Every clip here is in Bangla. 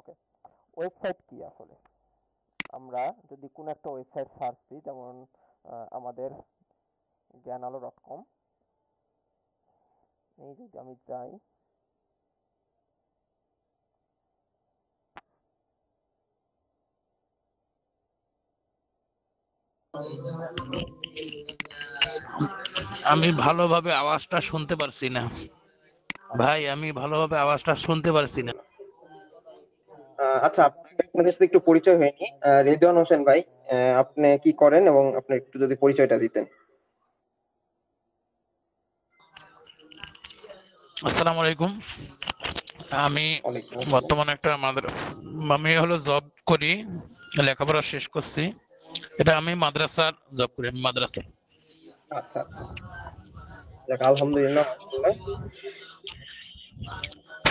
ওকে ওয়েবসাইট কি আসলে? আমরা যদি কোনো একটা ওয়েবসাইট সার্চ দিই, যেমন আমাদের জ্ঞান আলো ডট কম এই যদি আমি যাই, আমি ভালোভাবে আওয়াজটা শুনতে পারছি না। ভাই, আমি ভালোভাবে আওয়াজটা শুনতে পারছি না। আচ্ছা আপনার আপনাদের সাথে একটু পরিচয় হয়নি রেদওয়ান হোসেন ভাই আপনি কি করেন এবং আপনি একটু যদি পরিচয়টা দিতেন। আসসালামু আলাইকুম। আমি বর্তমানে একটা আমাদের আমি হলো জব করি লেখাপড়া শেষ করছি। এটা আমি মাদ্রাসার জব করি আমি মাদ্রাসা। আচ্ছা আচ্ছা। যাক আলহামদুলিল্লাহ।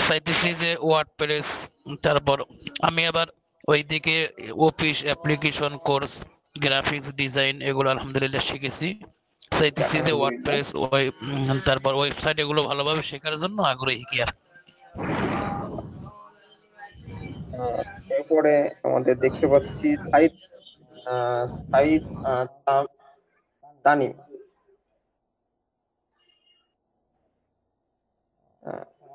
চাইতেছি যে ওয়ার্ড প্রেস তারপর আমি আবার ওইদিকে office application course graphics design এগুলো আলহামদুলিল্লাহ শিখেছি। চাইতেছি যে ওয়ার্ড প্রেস তারপর ওয়েবসাইট এগুলো ভালোভাবে শেখার জন্য আগ্রহী কি আর। এরপরে আমাদের দেখতে পাচ্ছি সাইদ আহ, সাইদ তানিম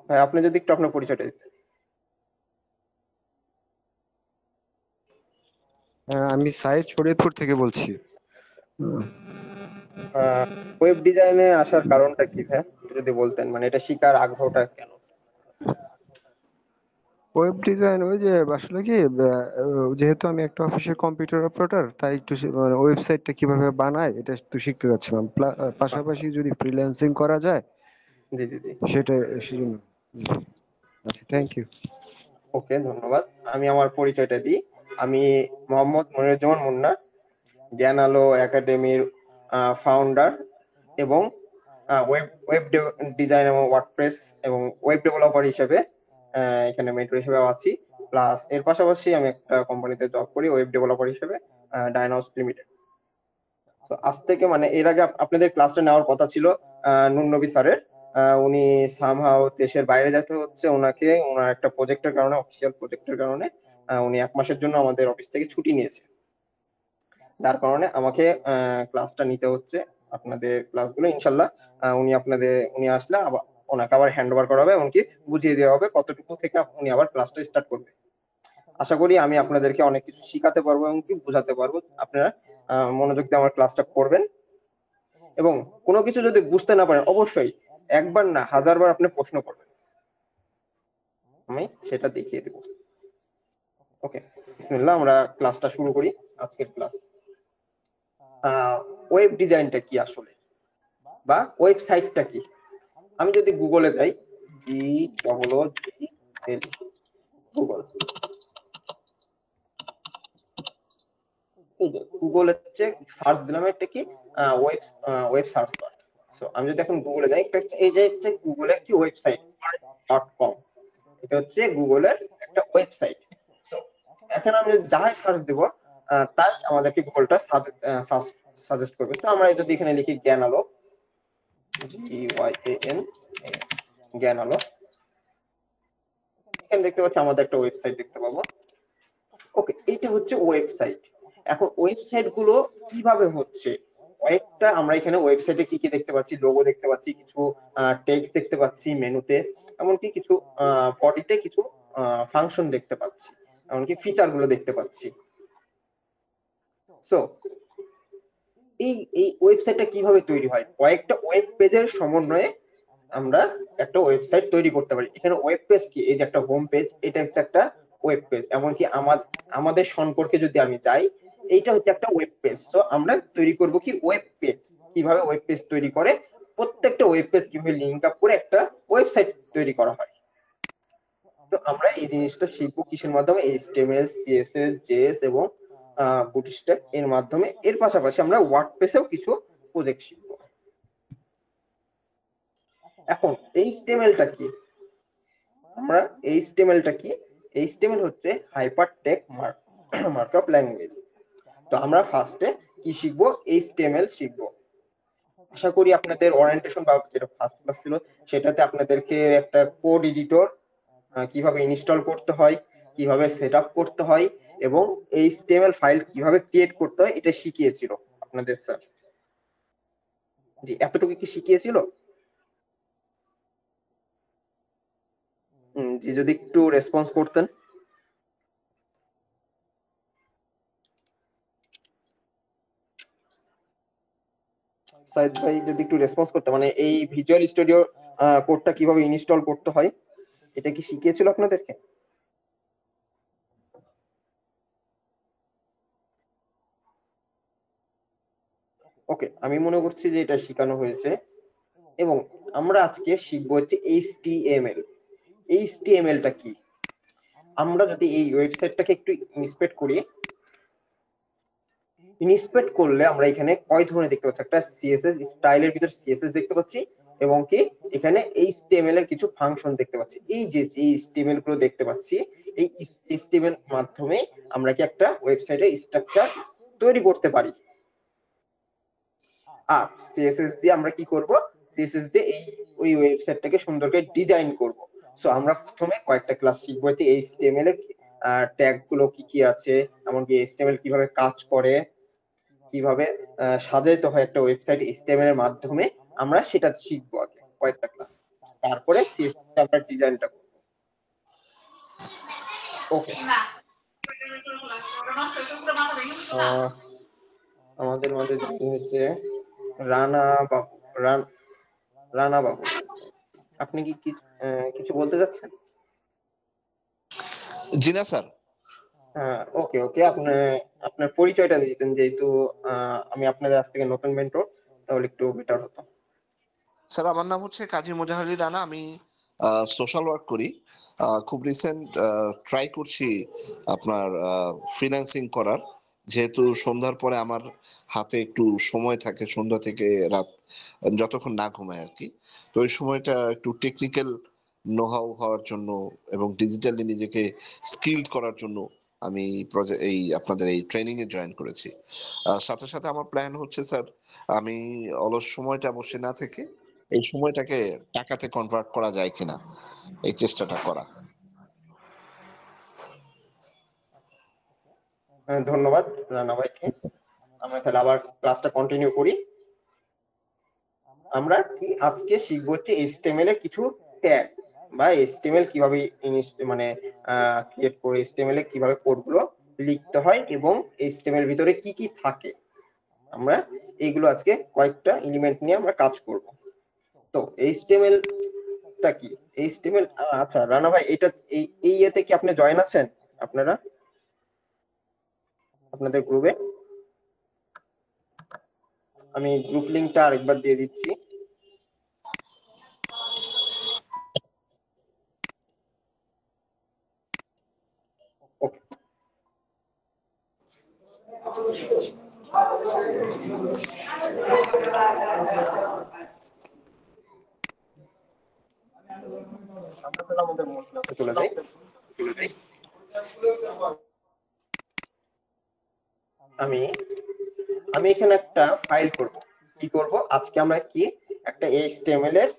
ভাই আপনি যদি একটু আপনার পরিচয়টা দিতেন। হ্যাঁ, আমি সাইদ শরীয়তপুর থেকে বলছি। ওয়েব ডিজাইনে আসার কারণটা কি ভাই? যদি বলতেন মানে এটা শিকার আগ্রহটা কেন? ওয়েব ডিজাইন ওই যে আসলে কি যেহেতু আমি একটা অফিসের কম্পিউটার অপারেটর তাই একটু মানে ওয়েবসাইটটা কীভাবে বানায় এটা একটু শিখতে যাচ্ছিলাম। পাশাপাশি যদি ফ্রিল্যান্সিং করা যায় জি জি জি। সেটা সেজন্য। আচ্ছা থ্যাংক ইউ ওকে ধন্যবাদ। আমি আমার পরিচয়টা দিই। আমি মোহাম্মদ মনিরুজ্জামান মুন্না জ্ঞান আলো একাডেমির ফাউন্ডার এবং ওয়েব ওয়েব ডিজাইন এবং ওয়ার্ডপ্রেস এবং ওয়েব ডেভেলপার হিসেবে এখানে মেন্টর হিসেবে আছি। প্লাস এর পাশাপাশি আমি একটা কোম্পানিতে জব করি ওয়েব ডেভেলপার হিসেবে ডায়নাউস লিমিটেড আজ থেকে মানে এর আগে আপ- আপনাদের ক্লাসটা নেওয়ার কথা ছিল নুন নবী স্যারের উনি সামহাও দেশের বাইরে যেতে হচ্ছে ওনাকে ওনার একটা প্রজেক্টের কারণে অফিসিয়াল প্রজেক্টের কারণে উনি এক মাসের জন্য আমাদের অফিস থেকে ছুটি নিয়েছে। যার কারণে আমাকে ক্লাসটা নিতে হচ্ছে। আপনাদের ক্লাসগুলো ইনশাল্লাহ উনি আপনাদের, উনি আসলে আবার, ওনাকে আবার হ্যান্ড ওভার করা হবে, এমনকি বুঝিয়ে দেওয়া হবে কতটুকু থেকে উনি আবার ক্লাসটা স্টার্ট করবে। আশা করি আমি আপনাদেরকে অনেক কিছু শিখাতে পারব এবং কি বোঝাতে পারব। আপনারা মনোযোগ দিয়ে আমার ক্লাসটা করবেন। এবং কোনো কিছু যদি বুঝতে না পারেন, অবশ্যই একবার না, হাজারবার আপনি প্রশ্ন করবেন। আমি সেটা দেখিয়ে দেব। ওকে, বিসমিল্লাহ, আমরা ক্লাসটা শুরু করি, আজকের ক্লাস। ওয়েব ডিজাইনটা কি আসলে? বা ওয়েবসাইটটা কি? আমি যদি গুগলে যাই জি ডবল গুগল গুগল হচ্ছে সার্চ দিলাম একটা কি? Web web search bar so আমি যদি এখন গুগলে যাই এই যে হচ্ছে গুগলের একটি ওয়েবসাইট ডট কম এটা হচ্ছে গুগলের একটা ওয়েবসাইট সো এখন আমি যাই সার্চ দিব তাই আমাদেরকে গুগলটা সাজেস্ট করবে। তো আমরা যদি এখানে লিখি জ্ঞান আলো জি ওয়াই এ এন জ্ঞান আলো এখানে দেখতে পাচ্ছি আমাদের একটা ওয়েবসাইট দেখতে পাবো। ওকে এইটা হচ্ছে ওয়েবসাইট এখন ওয়েবসাইটগুলো কীভাবে হচ্ছে? কয়েকটা আমরা এখানে ওয়েবসাইটে কি কি দেখতে পাচ্ছি লোগো দেখতে পাচ্ছি, কিছু টেক্সট দেখতে পাচ্ছি মেনুতে, এমনকি কিছু বডিতে কিছু ফাংশন দেখতে পাচ্ছি, এমনকি ফিচারগুলো দেখতে পাচ্ছি। সো এই এই ওয়েবসাইটটা কীভাবে তৈরি হয়? কয়েকটা ওয়েব পেজের সমন্বয়ে আমরা একটা ওয়েবসাইট তৈরি করতে পারি। এখানে ওয়েব পেজ কি? এই যে একটা হোম পেজ এটা হচ্ছে একটা ওয়েব পেজ এমনকি আমার আমাদের সম্পর্কে যদি আমি যাই এইটা হচ্ছে একটা ওয়েব পেজ তো আমরা তৈরি করব কি ওয়েব পেজ কীভাবে ওয়েব পেজ তৈরি করে? প্রত্যেকটা ওয়েব পেজ কীভাবে লিঙ্ক আপ করে একটা ওয়েবসাইট তৈরি করা হয়? তো আমরা এই জিনিসটা শিখব কিসের মাধ্যমে? এইচটিএমএল সিএসএস জেএস এবং বুটস্ট্র্যাপ এর মাধ্যমে। এর পাশাপাশি আমরা ওয়ার্ডপ্রেসেও কিছু প্রজেক্ট শিখব। এখন এইচটিএমএলটা কি? আমরা এইচটিএমএলটা কি? এইচটিএমএল হচ্ছে হাইপার টেক মার্কআপ ল্যাঙ্গুয়েজ তো আমরা ফার্স্টে কি শিখব? এইচটিএমএল শিখব। আশা করি আপনাদের ওরিয়েন্টেশন বা যেটা ফার্স্ট ক্লাস ছিল, সেটাতে আপনাদেরকে একটা কোড এডিটর কীভাবে ইনস্টল করতে হয়, কীভাবে সেট করতে হয় এবং এইচটিএমএল ফাইল কীভাবে ক্রিয়েট করতে হয়, এটা শিখিয়েছিল আপনাদের স্যার জি, এতটুকু কি শিখিয়েছিল? জি, যদি একটু রেসপন্স করতেন। সাইদ ভাই যদি একটু রেসপন্স করতে মানে এই ভিজুয়াল স্টুডিও কোডটা কীভাবে ইনস্টল করতে হয়, এটা কি শিখিয়েছিল আপনাদেরকে? ওকে আমি মনে করছি যে এটা শেখানো হয়েছে। এবং আমরা আজকে শিখব হচ্ছে এইচটিএমএল এইচটিএমএলটা কি? আমরা যদি এই ওয়েবসাইটটাকে একটু ইন্সপেক্ট করি ইন্সপেক্ট করলে আমরা এখানে কয় ধরনের দেখতে পাচ্ছি? একটা সিএসএস স্টাইলের ভিতর সিএসএস দেখতে পাচ্ছি এবং কি এখানে এইচটিএমএল এর কিছু ফাংশন দেখতে পাচ্ছি। এই যে এইচটিএমএলগুলো দেখতে পাচ্ছি, এই এইচটিএমএল মাধ্যমে আমরা কি একটা ওয়েবসাইটের স্ট্রাকচার তৈরি করতে পারি। আর সিএসএস দিয়ে আমরা কি করব? সিএসএস দিয়ে এই, ওই ওয়েবসাইটটাকে সুন্দর করে ডিজাইন করব। সো আমরা প্রথমে কয়েকটা ক্লাস শিখব যে এইচটিএমএল এর ট্যাগগুলো কি কি আছে, এমনকি এইচটিএমএল কীভাবে কাজ করে কীভাবে সাজাইতে হয় একটা ওয়েবসাইট এর মাধ্যমে, আমরা সেটা শিখব কয়েকটা ক্লাস তারপরে সিএসএস আমরা ডিজাইনটা করব। ওকে আমাদের মাঝে যুক্ত হয়েছে রানা বাবু রানা বাবু। আপনি কি কিছু বলতে চাচ্ছেন? জি না, স্যার। ওকে ওকে আপনার আপনার পরিচয়টা দিতেন যেহেতু আমি আপনাদের কাছ থেকে নতুন মেন্টর তাহলে একটু বেটার হতো। স্যার আমার নাম হচ্ছে কাজী মোজাহারি রানা, আমি সোশ্যাল ওয়ার্ক করি। খুব রিসেন্ট ট্রাই করছি আপনার ফ্রিল্যান্সিং করার। যেহেতু সন্ধ্যার পরে আমার হাতে একটু সময় থাকে, সন্ধ্যা থেকে রাত, যতক্ষণ না ঘুমায় আর কি। তো ওই সময়টা একটু টেকনিক্যাল নোহাউ হওয়ার জন্য এবং ডিজিটালি নিজেকে স্কিলড করার জন্য আমি এই আপনাদের এই ট্রেনিং এ জয়েন করেছি। সাথে সাথে আমার প্ল্যান হচ্ছে স্যার আমি অলস সময়টা বসে না থেকে এই সময়টাকে টাকাতে কনভার্ট করা যায় কিনা এই চেষ্টাটা করা। আহ, ধন্যবাদ রানা ভাইকে। আমরা তাহলে আবার ক্লাসটা কন্টিনিউ করি। আমরা কি আজকে শিখব হচ্ছে এইচটিএমএল এর কিছু ট্যাগ বা এইচটিএমএল কীভাবে মানে ক্রিয়েট করে এইচটিএমএল এ কীভাবে কোডগুলো লিখতে হয় এবং এইচটিএমএল ভিতরে কি কি থাকে? আমরা এইগুলো আজকে কয়েকটা এলিমেন্ট নিয়ে আমরা কাজ করব। তো এইচটিএমএল টা কি? এইচটিএমএল আচ্ছা রানা ভাই, এটা এই এই ইয়েতে কি আপনি জয়েন আছেন আপনারা? আপনাদের গ্রুপে আমি গ্রুপ লিংকটা আরেকবার দিয়ে দিচ্ছি। আমি আমি এখানে একটা ফাইল করব। কি করব? আজকে আমরা কি একটা এইচটিএমএল এর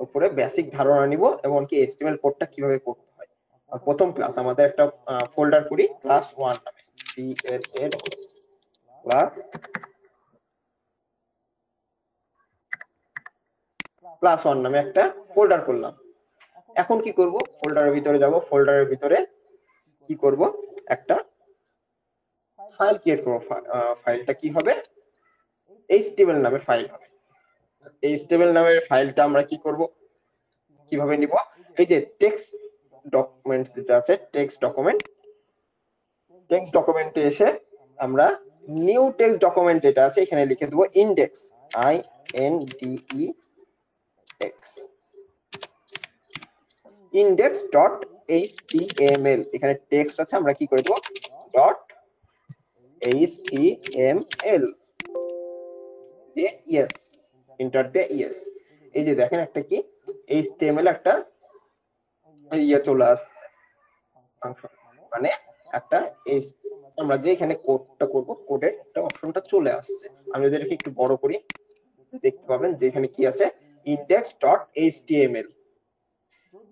উপরে বেসিক ধারণা নিব এবং কি এইচটিএমএল কোডটা কীভাবে করতে হয়। প্রথম ক্লাস আমাদের একটা ফোল্ডার করি ক্লাস 1 নামে। C L L class class 1 নামে একটা ফোল্ডার করলাম এখন কি করব? ফোল্ডারের ভিতরে যাব। ফোল্ডারের ভিতরে কি করব? একটা ফাইল ক্রিয়েট করব। ফাইলটা কি হবে? এইচটিএমএল নামে ফাইল হবে। এইচটিএমএল নামের ফাইলটা আমরা কি করব? কীভাবে নিব? এই যে টেক্সট ডকুমেন্টস যেটা আছে টেক্সট ডকুমেন্ট টেক্সট ডকুমেন্টে এসে আমরা নিউ টেক্সট ডকুমেন্ট যেটা আছে, এখানে লিখে দেবো index I N D E X index dot H T M L এখানে টেক্সট আছে, আমরা কি করে দেবো? ডট HTML দিয়ে ইয়েস এন্টার দিয়ে ইয়েস এই যে দেখেন একটা কি? এইচ টি এম এল একটা ইয়ে চলে function। মানে একটা এই আমরা যে এখানে কোডটা করব কোডের একটা অপশনটা চলে আসছে। আমি ওদেরকে একটু বড় করি। দেখতে পাবেন যে এখানে কি আছে? index.html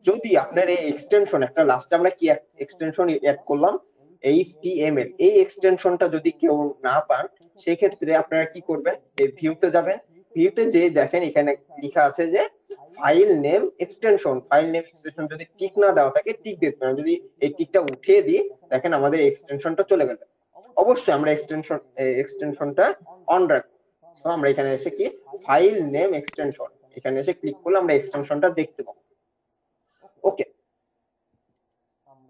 যদি আপনার এই এক্সটেনশন একটা লাস্টে আমরা কি এক্সটেনশন অ্যাড করলাম? এইচটিএমএল এই এক্সটেনশনটা যদি কেউ না পান, সেক্ষেত্রে আপনারা কি করবেন? এই ভিউতে যাবেন। ভিউতে যে দেখেন, এখানে লেখা আছে যে file name extension file name extension যদি টিক না দেওয়া থাকে টিক দিতে পারেন। যদি এই টিকটা উঠিয়ে দিই, দেখেন আমাদের এক্সটেনশনটা চলে গেল। অবশ্যই আমরা এক্সটেনশন এক্সটেনশনটা অন রাখব। তো আমরা এখানে এসে কি? ফাইল নেম এক্সটেনশন এখানে এসে ক্লিক করলে আমরা এক্সটেনশনটা দেখতে পাবো। ওকে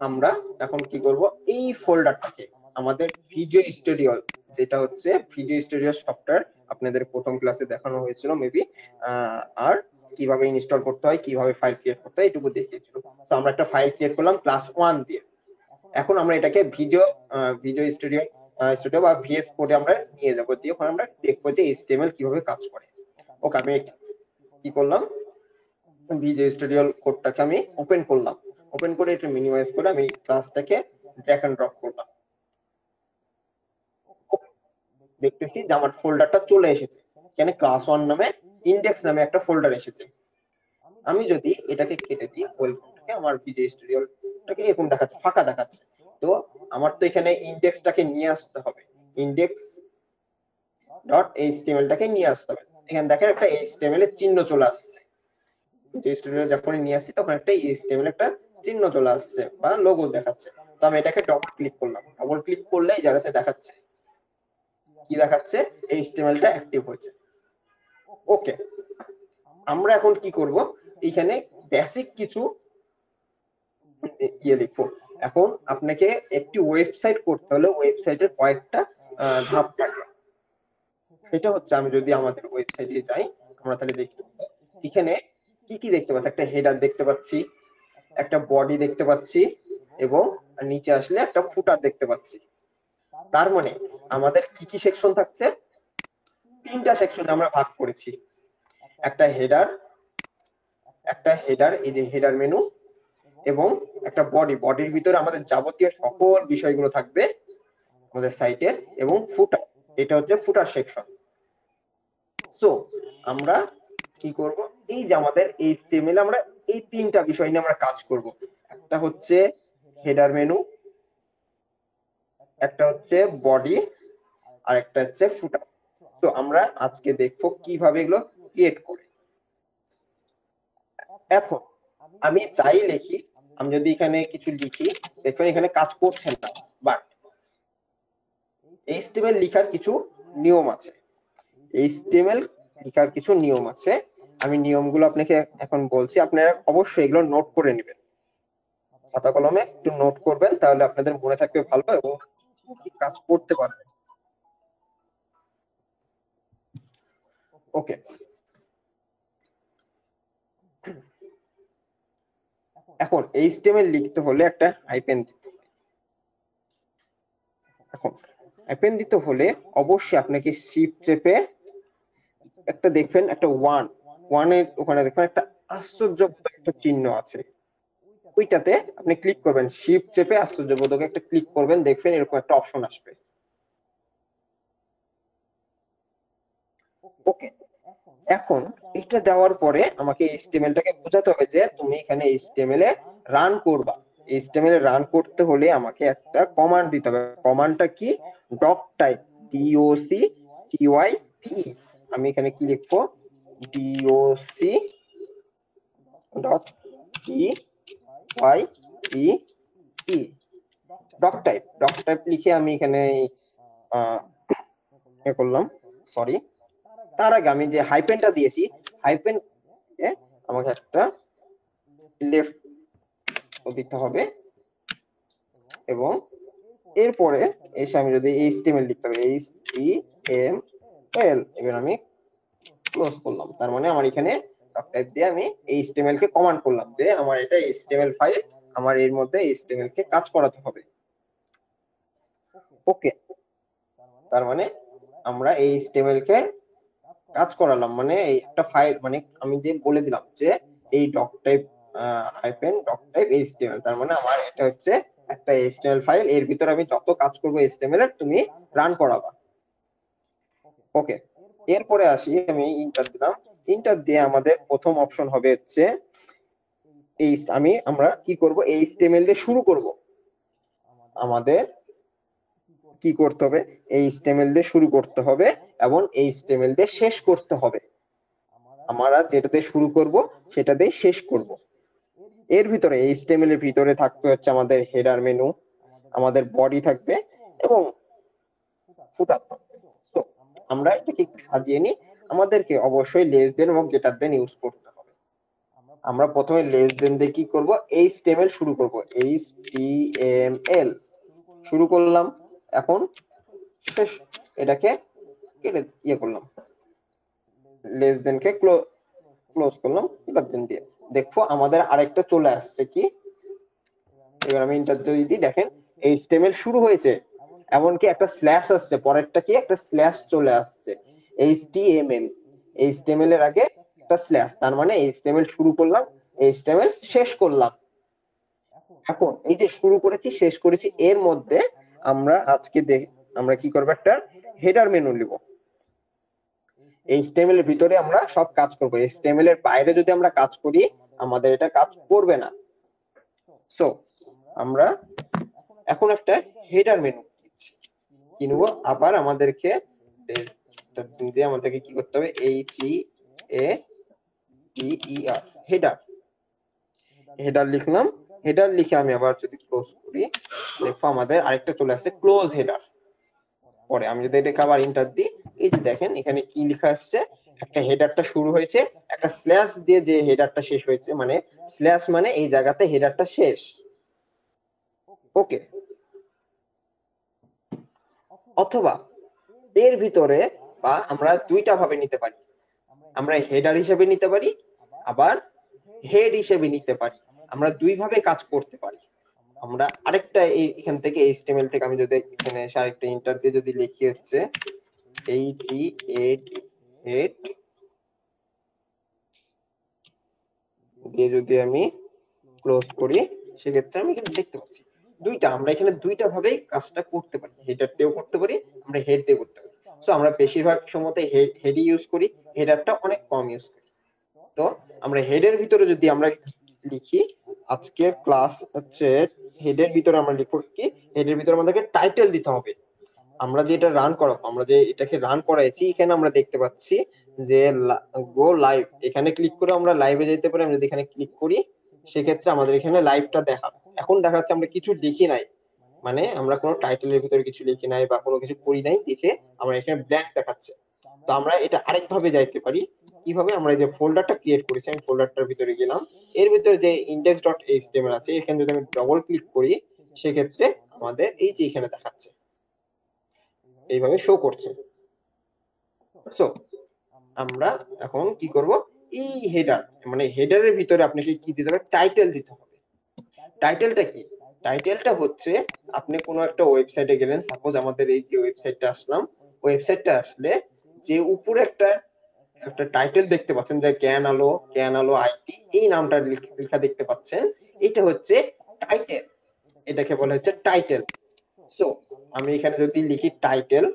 আমরা এখন কি করব? এই ফোল্ডারটাকে আমাদের ভিডিও স্টুডিও যেটা হচ্ছে ভিডিও স্টুডিও সফটওয়্যার আপনাদের প্রথম ক্লাসে দেখানো হয়েছিল মেবি আর কীভাবে ইনস্টল করতে হয়, কীভাবে ফাইল ক্রিয়েট করতে হয়, এটুকু দেখিয়েছিল। তো আমরা একটা ফাইল ক্রিয়েট করলাম ক্লাস ওয়ান দিয়ে। এখন আমরা এটাকে ভিডিও ভিডিও স্টুডিও স্টুডিও বা ভিএস কোডে আমরা নিয়ে যাব। দিয়ে ওখানে আমরা দেখব যে এইচটিএমএল কীভাবে কাজ করে। ওকে, আমি কি করলাম? ভিডিও স্টুডিও কোডটাকে আমি ওপেন করলাম। ওপেন করে এটা মিনিমাইজ করে আমি ক্লাসটাকে ড্র্যাগ এন্ড ড্রপ করলাম। দেখতেছি যে আমার ফোল্ডারটা চলে এসেছে। এখানে ক্লাস ওয়ান নামে ইন্ডেক্স নামে একটা ফোল্ডার এসেছে। আমি যদি এটাকে কেটে দিই, ওয়েলকামটাকে আমার ভিডিও স্টুডিওটাকে এরকম দেখাচ্ছে, ফাঁকা দেখাচ্ছে। তো আমার তো এখানে ইন্ডেক্সটাকে নিয়ে আসতে হবে। ইন্ডেক্স ডট এইচটিএমএলটাকে নিয়ে আসতে হবে। এখানে দেখেন একটা এইচটিএমএল এর চিহ্ন চলে আসছে। ভিডিও স্টুডিও যখন নিয়ে আসছি, তখন একটা এইচটিএমএল একটা চিহ্ন চলে আসছে বা লোগো দেখাচ্ছে। তো আমি এটাকে ডবল ক্লিক করলাম। ডবল ক্লিক করলে এই জায়গাতে দেখাচ্ছে। কি দেখাচ্ছে? এইচটিএমএলটা অ্যাক্টিভ হয়েছে। ওকে আমরা এখন কি করব? এখানে বেসিক কিছু ইয়ে লিখব। এখন আপনাকে একটি ওয়েবসাইট করতে হলে ওয়েবসাইটের কয়েকটা ধাপ থাকে। সেটা হচ্ছে আমি যদি আমাদের ওয়েবসাইটে যাই, আমরা তাহলে দেখতে এখানে কি কি দেখতে পাচ্ছি? একটা হেডার দেখতে পাচ্ছি, একটা বডি দেখতে পাচ্ছি এবং নিচে আসলে একটা ফুটার দেখতে পাচ্ছি। তার মানে আমাদের কি কি সেকশন থাকছে? তিনটা সেকশন আমরা ভাগ করেছি। একটা হেডার একটা হেডার এই যে হেডার মেনু এবং একটা বডি বডির ভিতরে আমাদের যাবতীয় সকল বিষয়গুলো থাকবে আমাদের সাইটের এবং ফুটার এটা হচ্ছে ফুটার সেকশন সো আমরা কি করব? এই যে আমাদের এই এ আমরা এই তিনটা বিষয় নিয়ে আমরা কাজ করব। একটা হচ্ছে হেডার মেনু একটা হচ্ছে বডি আর একটা হচ্ছে ফুটার তো আমরা আজকে দেখব কীভাবে এগুলো ক্রিয়েট করে। এখন আমি যাই লিখি, আমি যদি এখানে কিছু লিখি, দেখবেন এখানে কাজ করছেন না বাট এইচটিএমএল লেখার কিছু নিয়ম আছে। এইচটিএমএল লেখার কিছু নিয়ম আছে। আমি নিয়মগুলো আপনাকে এখন বলছি, আপনারা অবশ্যই এগুলো নোট করে নেবেন। খাতা কলমে একটু নোট করবেন, তাহলে আপনাদের মনে থাকবে ভালো এবং কাজ করতে পারবেন। ওকে এখন এইচটিএমএল লিখতে হলে একটা হাইপেন দিতে এখন হাইপেন দিতে হলে অবশ্যই আপনাকে শিফট চেপে একটা দেখবেন একটা ওয়ান ওয়ানের ওখানে দেখবেন একটা আশ্চর্যবোধক একটা চিহ্ন আছে। ওইটাতে আপনি ক্লিক করবেন শিফট চেপে আশ্চর্যবোধক একটা ক্লিক করবেন, দেখবেন এরকম একটা অপশন আসবে। ওকে। এখন এটা দেওয়ার পরে আমাকে এইচটিএমএল টাকে বোঝাতে হবে যে তুমি এখানে এইচটিএমএল এ রান করবা। এইচটিএমএল এ রান করতে হলে আমাকে একটা কমান্ড দিতে হবে। কমান্ডটা কি? Doc type D O C T Y P আমি এখানে কি লিখব? D O C dot T Y E E doc type doc type লিখে আমি এখানে করলাম সরি তার আগে আমি যে হাইপেনটা দিয়েছি হাইপেন আমাকে একটা লেফট দিতে হবে। এবং এরপরে এসে আমি যদি এইচটিএমএল লিখতে হবে এইচ টি এম এল এবার আমি ক্লোজ করলাম। তার মানে আমার এখানে টাইপ দিয়ে আমি এইচটিএমএল কে কমান্ড করলাম যে আমার এটা এইচটিএমএল ফাইল আমার এর মধ্যে এইচ এইচটিএমএল কে কাজ করাতে হবে। ওকে তার মানে আমরা এই এইচটিএমএল কে কাজ করালাম মানে এই একটা ফাইল মানে আমি যে বলে দিলাম যে এই doc type hyphen doc type HTML তার মানে আমার এটা হচ্ছে একটা এইচটিএমএল ফাইল এর ভিতরে আমি যত কাজ করব এইচটিএমএল এর, তুমি রান করাবা। ওকে এরপরে আসি, আমি ইন্টার দিলাম। ইন্টার দিয়ে আমাদের প্রথম অপশন হবে হচ্ছে এই, আমি আমরা কি করব? এই HTML দিয়ে শুরু করব। আমাদের কি করতে হবে? এই HTML দিয়ে শুরু করতে হবে এবং এই HTML দিয়ে শেষ করতে হবে। আমরা যেটা দিয়ে শুরু করব, সেটা দিয়ে শেষ করব। এর ভিতরে HTML এর ভিতরে থাকবে হচ্ছে আমাদের হেডার মেনু আমাদের বডি থাকবে এবং ফুটার থাকবে। তো আমরা এটাকে একটু সাজিয়ে নিই। আমাদেরকে অবশ্যই লেস দেন এবং গেটার দেন ইউজ করতে হবে। আমরা প্রথমে লেস দেন দিয়ে কি করব? HTML শুরু করব। HTML শুরু করলাম। এখন শেষ। এটাকে কেটে ইয়ে করলাম। লেস দেন কে ক্লোজ করলাম। এবার দেন দিয়ে। দেখো, আমাদের আরেকটা চলে আসছে কি? এবার আমি ইন্টার যদি দিই, দেখেন HTML শুরু হয়েছে। এমনকি একটা স্ল্যাশ আসছে। পরেরটা কি? একটা স্ল্যাশ চলে আসছে। HTML HTML এর আগে একটা স্ল্যাশ তার মানে HTML শুরু করলাম HTML শেষ করলাম। এখন এই যে শুরু করেছি, শেষ করেছি, এর মধ্যে আমরা আজকে আমরা কি করব একটা হেডার মেনু নিব। HTML এর ভিতরে আমরা সব কাজ করব। HTML এর বাইরে যদি আমরা কাজ করি, আমাদের এটা কাজ করবে না। সো আমরা এখন একটা হেডার মেনু দিচ্ছি কি নেব? আবার আমাদেরকে দিয়ে আমাদেরকে কি করতে হবে? H E A T E R header header লিখলাম। হেডার লিখে আমি আবার যদি ক্লোজ করি, দেখো আমাদের আরেকটা চলে আসছে ক্লোজ হেডার পরে আমি যদি এটাকে আবার ইন্টার দিই, এই যে দেখেন এখানে কি লেখা আসছে? একটা হেডারটা শুরু হয়েছে, একটা স্ল্যাশ দিয়ে যে হেডারটা শেষ হয়েছে মানে স্ল্যাশ মানে এই জায়গাতে হেডারটা শেষ। ওকে অথবা এর ভিতরে বা আমরা দুইটা ভাবে নিতে পারি। আমরা হেডার হিসেবে নিতে পারি, আবার হেড হিসেবে নিতে পারি। আমরা দুই ভাবে কাজ করতে পারি। আমরা আরেকটা এই এখান থেকে HTML থেকে আমি যদি এখানে আরেকটা ইন্টার দিয়ে যদি লিখি হচ্ছে এইচ ই হেড দিয়ে যদি আমি ক্লোজ করি, সেক্ষেত্রে আমি এখানে দেখতে পাচ্ছি। দুইটা, আমরা এখানে দুইটা ভাবেই কাজটা করতে পারি। হেডার দিয়েও করতে পারি, আমরা হেড দিয়ে করতে পারি। সো আমরা বেশিরভাগ সময়তে হেডই ইউজ করি হেডারটা অনেক কম ইউজ করি। তো, আমরা হেডের ভিতরে যদি আমরা লিখি। আজকে ক্লাস হচ্ছে হেডের ভিতরে আমরা লিখব কি? হেডের ভিতরে আমাদেরকে টাইটেল দিতে হবে। আমরা যে এটা রান করাবো, আমরা যে এটাকে রান করাইছি, এখানে আমরা দেখতে পাচ্ছি যে গো লাইভ এখানে ক্লিক করে আমরা লাইভে যেতে পারি, আমরা যদি এখানে ক্লিক করি, সেক্ষেত্রে আমাদের এখানে লাইভটা দেখাবে এখন দেখাচ্ছে আমরা কিছু লিখি নাই। মানে আমরা কোনো টাইটেলের ভিতরে কিছু লিখি নাই বা কোনো কিছু করি নাই, দেখে আমরা এখানে ব্ল্যাঙ্ক দেখাচ্ছে। তো আমরা এটা আরেক ভাবে যাইতে পারি। কীভাবে? আমরা যে ফোল্ডারটা ক্রিয়েট করেছি, আমি ফোল্ডারটার ভিতরে গেলাম। এর ভিতরে যে ইন্ডেক্স ডট এইচটিএমএল আছে, এখানে যদি আমি ডবল ক্লিক করি, সেক্ষেত্রে আমাদের এই যে এখানে দেখাচ্ছে। এইভাবে শো করছে। সো আমরা এখন কি করব? এই হেডার মানে হেডারের ভিতরে আপনাকে কি দিতে হবে? টাইটেল দিতে হবে। টাইটেলটা কি? টাইটেলটা হচ্ছে, আপনি কোনো একটা ওয়েবসাইটে গেলেন। সাপোজ আমাদের এই যে ওয়েবসাইটটা আসলাম। ওয়েবসাইটটা আসলে যে উপরে একটা একটা টাইটেল দেখতে পাচ্ছেন, যে জ্ঞান আলো জ্ঞান আলো আইটি এই নামটা লেখা দেখতে পাচ্ছেন। এটা হচ্ছে টাইটেল এটাকে বলা হচ্ছে টাইটেল সো আমি এখানে যদি লিখি টাইটেল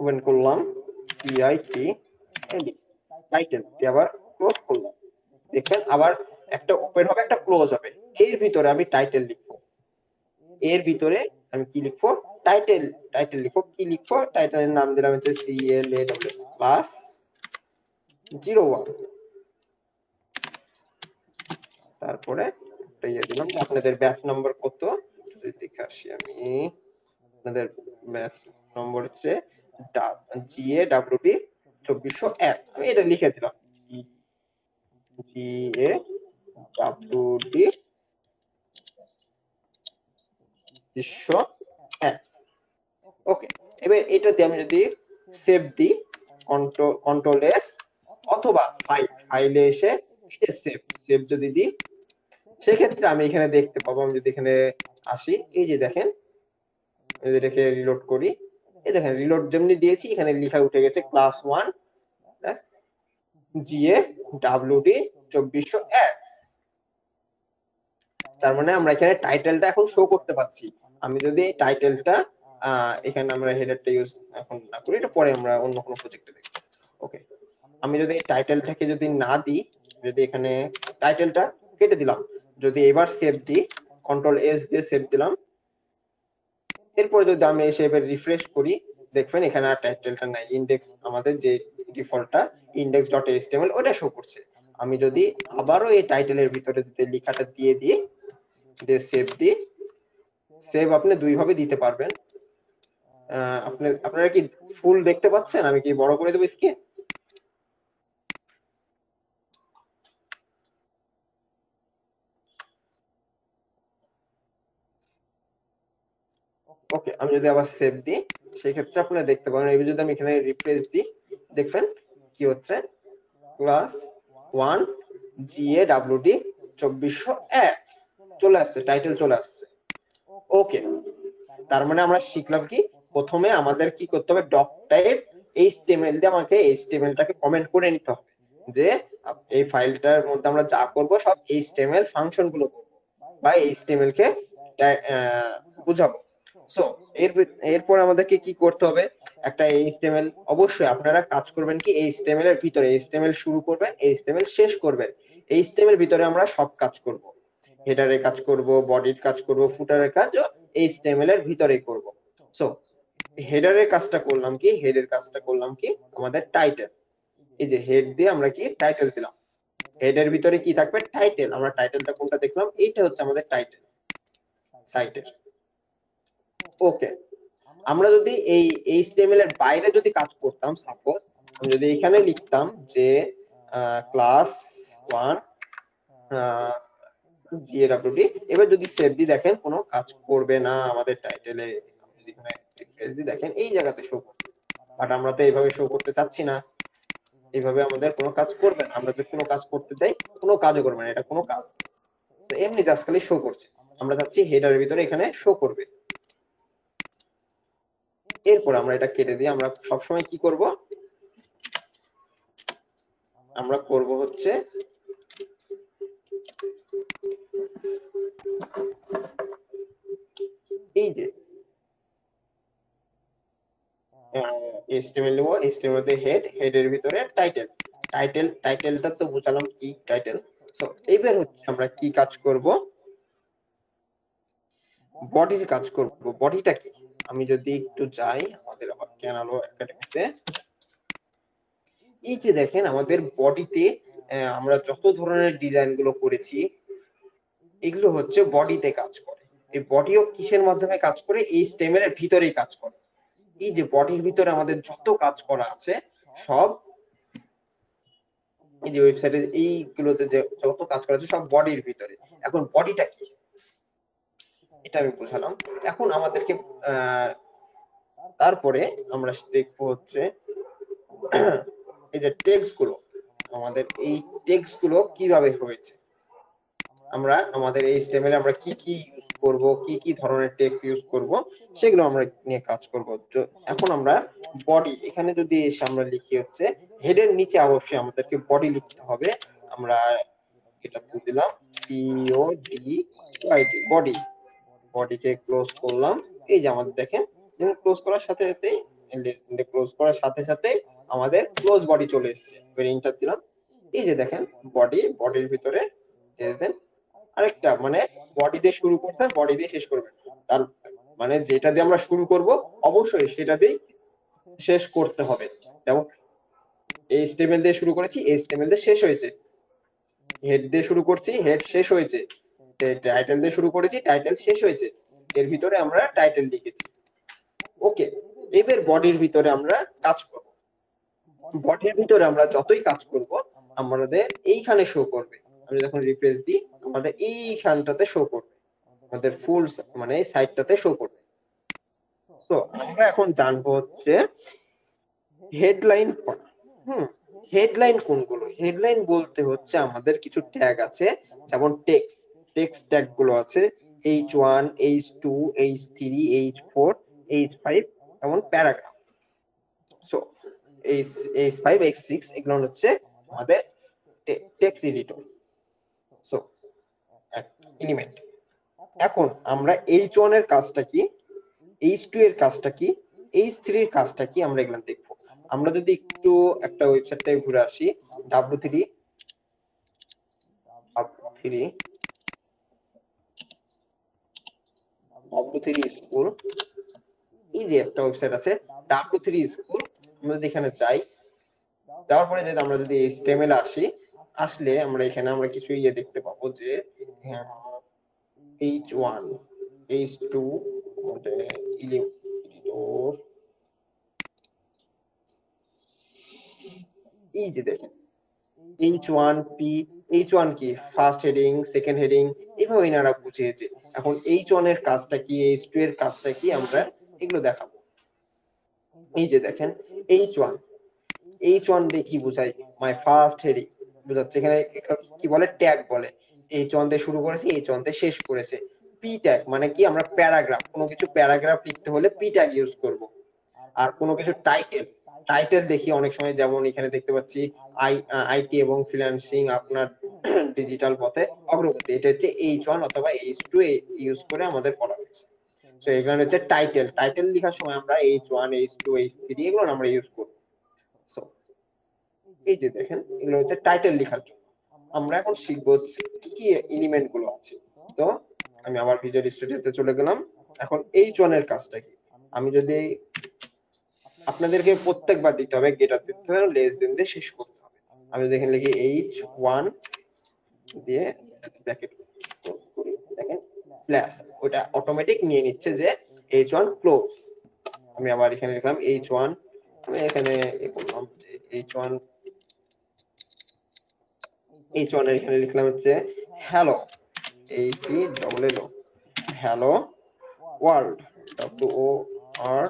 ওপেন করলাম টিআইটি টাইটেল আবার ক্লোজ করলাম। দেখবেন আবার একটা ওপেন হবে, একটা ক্লোজ হবে। এর ভিতরে আমি টাইটেল লিখব। এর ভিতরে আমি কি লিখব? টাইটেল টাইটেল লিখব। কি লিখব? টাইটেলের নাম দিলাম হচ্ছে C L A plus zero one তারপরে একটা ইয়ে দিলাম। আপনাদের ব্যাচ নাম্বার কত? দেখে আসি আমি। আপনাদের ব্যাচ নম্বর হচ্ছে জি এ ডাব্লিউ ডি চব্বিশশো এক। আমি এটা লিখে দিলাম। জি এ ডাব্লিউ ডি চব্বিশশো এক ওকে এবার এটাতে আমি যদি সেভ দিই কন্ট্রোল কন্ট্রোল অথবা ফাইল এসে যদি দিই, সেক্ষেত্রে আমি এখানে দেখতে পাবো, আমি যদি এখানে আসি, এই যে দেখেন যদি এটাকে রিলোড করি, এই দেখেন রিলোড যেমনি দিয়েছি, এখানে লেখা উঠে গেছে ক্লাস ওয়ান জিএ ডাব্লিউডি চব্বিশশো এক। তার মানে আমরা এখানে টাইটেলটা এখন শো করতে পারছি। আমি যদি এই টাইটেলটা এখানে আমরা হেডারটা ইউজ এখন না করি, এটা পরে আমরা অন্য কোনো প্রজেক্টে দেখব। ওকে আমি যদি এই টাইটেলটাকে যদি না দিই যদি এখানে টাইটেলটা কেটে দিলাম, যদি এবার সেভ দিই কন্ট্রোল এস দিয়ে সেভ দিলাম, এরপরে যদি আমি এসে এবার রিফ্রেশ করি, দেখবেন এখানে আর টাইটেলটা নাই ইন্ডেক্স আমাদের যে ডিফল্টটা ইন্ডেক্স ডট এইচটিএমএল ওটা শো করছে। আমি যদি আবারও এই টাইটেলের ভিতরে যদি লেখাটা দিয়ে দিই, দিয়ে সেভ দিই সেভ আপনি দুই ভাবে দিতে পারবেন। আপনি, আপনারা কি ফুল দেখতে পাচ্ছেন? আমি কি বড় করে দেবো স্ক্রিন? ওকে আমি যদি আবার সেভ দিই, সেই ক্ষেত্রে আপনারা দেখতে পাবেন। এবার যদি আমি এখানে রিফ্রেশ দিই। দেখবেন কি হচ্ছে? Class one G A W D চব্বিশশো এক। চলে আসছে টাইটেল চলে আসছে। ওকে তার মানে আমরা শিখলাম কি? প্রথমে আমাদের কি করতে হবে? ডক টাইপ এইচটিএমএল দিয়ে আমাকে এইচটিএমএলটাকে কমেন্ট করে নিতে হবে। যে এই ফাইলটার মধ্যে আমরা যা করব সব এইচটিএমএল ফাংশনগুলো বা এইচটিএমএল কে বুঝাবো। সো এর এরপর আমাদেরকে কি করতে হবে? একটা এইচটিএমএল অবশ্যই আপনারা কাজ করবেন কি? এইচটিএমএল এর ভিতরে এইচটিএমএল শুরু করবেন এইচটিএমএল শেষ করবেন। এইচটিএমএল ভিতরে আমরা সব কাজ করব। হেডারের কাজ করব বডির কাজ করব ফুটারের কাজ এইচটিএমএল এর ভিতরেই করব। সো হেডারের কাজটা করলাম কি? হেডের কাজটা করলাম কি? আমাদের টাইটেল এই যে হেড দিয়ে আমরা কি? টাইটেল দিলাম। হেডের ভিতরে কি থাকবে? টাইটেল আমরা টাইটেলটা কোনটা দেখলাম? এইটা হচ্ছে আমাদের টাইটেল সাইটের ওকে আমরা যদি এই এইচটিএমএল এর বাইরে যদি কাজ করতাম সাপোজ আমি যদি এখানে লিখতাম যে ক্লাস ওয়ান জিএডব্লিউডি এবার যদি সেভ দি দেখেন, কোনো কাজ করবে না আমাদের টাইটেলে যদি এখানে রিফ্রেশ দি দেখেন, এই জায়গাতে শো করবে। বাট আমরা তো এইভাবে শো করতে চাচ্ছি না। এইভাবে আমাদের কোনো কাজ করবে না। আমরা যদি কোনো কাজ করতে চাই, কোনো কাজও করবে না। এটা কোনো কাজ তো এমনি জাস্ট খালি শো করছে। আমরা চাচ্ছি হেডারের ভিতরে এখানে শো করবে। এরপর আমরা এটা কেটে দিয়ে আমরা সবসময় কি করব? আমরা করব হচ্ছে এই যে হেড হেডের ভিতরে টাইটেল টাইটেল টাইটেলটা তো টাইটেল বডির কাজ বডিটা কি? আমি যদি একটু যাই, আমাদের একাডেমিতে এই যে দেখেন, আমাদের বডিতে আমরা যত ধরনের ডিজাইনগুলো করেছি এগুলো হচ্ছে বডিতে কাজ করে। এই বডিও কিসের মাধ্যমে কাজ করে? এই স্টেমের ভিতরেই কাজ করে। এই যে বডির ভিতরে আমাদের যত কাজ করা আছে, সব এই যে ওয়েবসাইটে এইগুলোতে যে যত কাজ করা আছে, সব বডির ভিতরে। এখন বডিটা কি? এটা আমি বোঝালাম। এখন আমাদেরকে তারপরে আমরা দেখব হচ্ছে, এই যে টেক্সটগুলো। আমাদের এই টেক্সটগুলো কীভাবে হয়েছে? আমরা আমাদের এই স্টেমেলে আমরা কি কি ইউজ করব, কি কি ধরনের টেক্সট ইউজ করব, সেগুলো আমরা নিয়ে কাজ করব। এখন আমরা বডি এখানে যদি এসে আমরা লিখি হচ্ছে হেডের নিচে অবশ্যই আমাদেরকে বডি লিখতে হবে। আমরা এটা দিয়ে দিলাম P O D Y D body বডিকে close করলাম। এই যে আমাদের দেখেন যেমন ক্লোজ করার সাথে সাথে ক্লোজ করার সাথে সাথে আমাদের ক্লোজ বডি চলে এসেছে। এবার দিলাম। এই যে দেখেন বডি বডির ভিতরে দেন আরেকটা মানে বডি দিয়ে শুরু করতে বডি দিয়ে শেষ করবেন তার মানে যেটা দিয়ে আমরা শুরু করব, অবশ্যই সেটা দিয়েই শেষ করতে হবে। যেমন এই স্টেমেল দিয়ে শুরু করেছি, এই স্টেমেল দিয়ে শেষ হয়েছে। হেড দিয়ে শুরু করছি হেড শেষ হয়েছে। টাইটেল দিয়ে শুরু করেছি টাইটেল শেষ হয়েছে। এর ভিতরে আমরা টাইটেল লিখেছি। ওকে এবার বডির ভিতরে আমরা কাজ করব। বডির ভিতরে আমরা যতই কাজ করব, আমাদের এইখানে শো করবে। আমি যখন রিফ্রেশ দিই, আমাদের এইখানটাতে শো করবে। আমাদের ফুল মানে সাইডটাতে শো করবে। তো আমরা এখন জানব হচ্ছে হেডলাইন হুম হেডলাইন কোনগুলো? হেডলাইন বলতে হচ্ছে আমাদের কিছু ট্যাগ আছে, যেমন টেক্স টেক্স ট্যাগগুলো আছে H one H two H three H four H five এমন paragraph so H H five H six এগুলো হচ্ছে আমাদের টেক্স এডিটর সো এলিমেন্ট এখন আমরা এইচ ওয়ানের কাজটা কি? এইচ টু এর কাজটা কি? এইচ থ্রি এর কাজটা কি আমরা এগুলো দেখব? আমরা যদি একটু একটা ওয়েবসাইট থেকে ঘুরে আসি W three three W three school এই যে একটা ওয়েবসাইট আছে ডাব্লু থ্রি স্কুল আমরা যদি এখানে যাই, যাওয়ার পরে যদি আমরা যদি এইচটিএমএল আসি আসলে আমরা এখানে আমরা কিছু ইয়ে দেখতে পাবো যে এইচ ওয়ান এইচ টু এই যে দেখেন H one P H one কি? ফার্স্ট হেডিং সেকেন্ড হেডিং এভাবে এনারা বুঝিয়েছে এখন এইচ ওয়ানের কাজটা কি এইচ টু এর কাজটা কি আমরা এগুলো দেখাবো। এই যে দেখেন এইচ ওয়ান এইচ ওয়ান দিয়ে কি বোঝায় মাই ফার্স্ট হেডিং বোঝাচ্ছে। এখানে কি বলে? ট্যাগ বলে। এইচ চন্দে শুরু করেছে, এই দিয়ে শেষ করেছে। পি ট্যাগ মানে কি? আমরা প্যারাগ্রাফ, কোনো কিছু প্যারাগ্রাফ লিখতে হলে পি ট্যাগ ইউজ করব। আর কোনো কিছু টাইটেল টাইটেল দেখি অনেক সময় যেমন এখানে দেখতে পাচ্ছি আই আইটি এবং ফ্রিল্যান্সিং আপনার ডিজিটাল পথে অগ্রগতি। এটা হচ্ছে এইচ ওয়ান অথবা এইচ টু ইউজ করে আমাদের পড়া হয়েছে। তো এখানে হচ্ছে টাইটেল টাইটেল লেখার সময় আমরা H one H two H three এগুলো আমরা ইউজ করব। সো এই যে দেখেন, এগুলো হচ্ছে টাইটেল লেখার জন্য। আমরা এখন শিখব কি কি এলিমেন্টগুলো আছে। তো আমি আবার ভিজুয়াল স্টুডিওতে চলে গেলাম। এখন এইচ ওয়ানের কাজটা কি? আমি যদি আপনাদেরকে প্রত্যেকবার দিতে হবে গেটার দিতে হবে লেস দেন দিয়ে শেষ করতে হবে। আমি যদি এখানে লিখি এইচ ওয়ান দিয়ে ব্র্যাকেট দেখেন স্ল্যাশ ওটা অটোমেটিক নিয়ে নিচ্ছে যে এইচ ওয়ান ক্লোজ আমি আবার এখানে লিখলাম এইচ ওয়ান আমি এখানে করলাম যে এইচ ওয়ান এইচ ওয়ানের এখানে লিখলাম হচ্ছে hello H E double L hello world W O R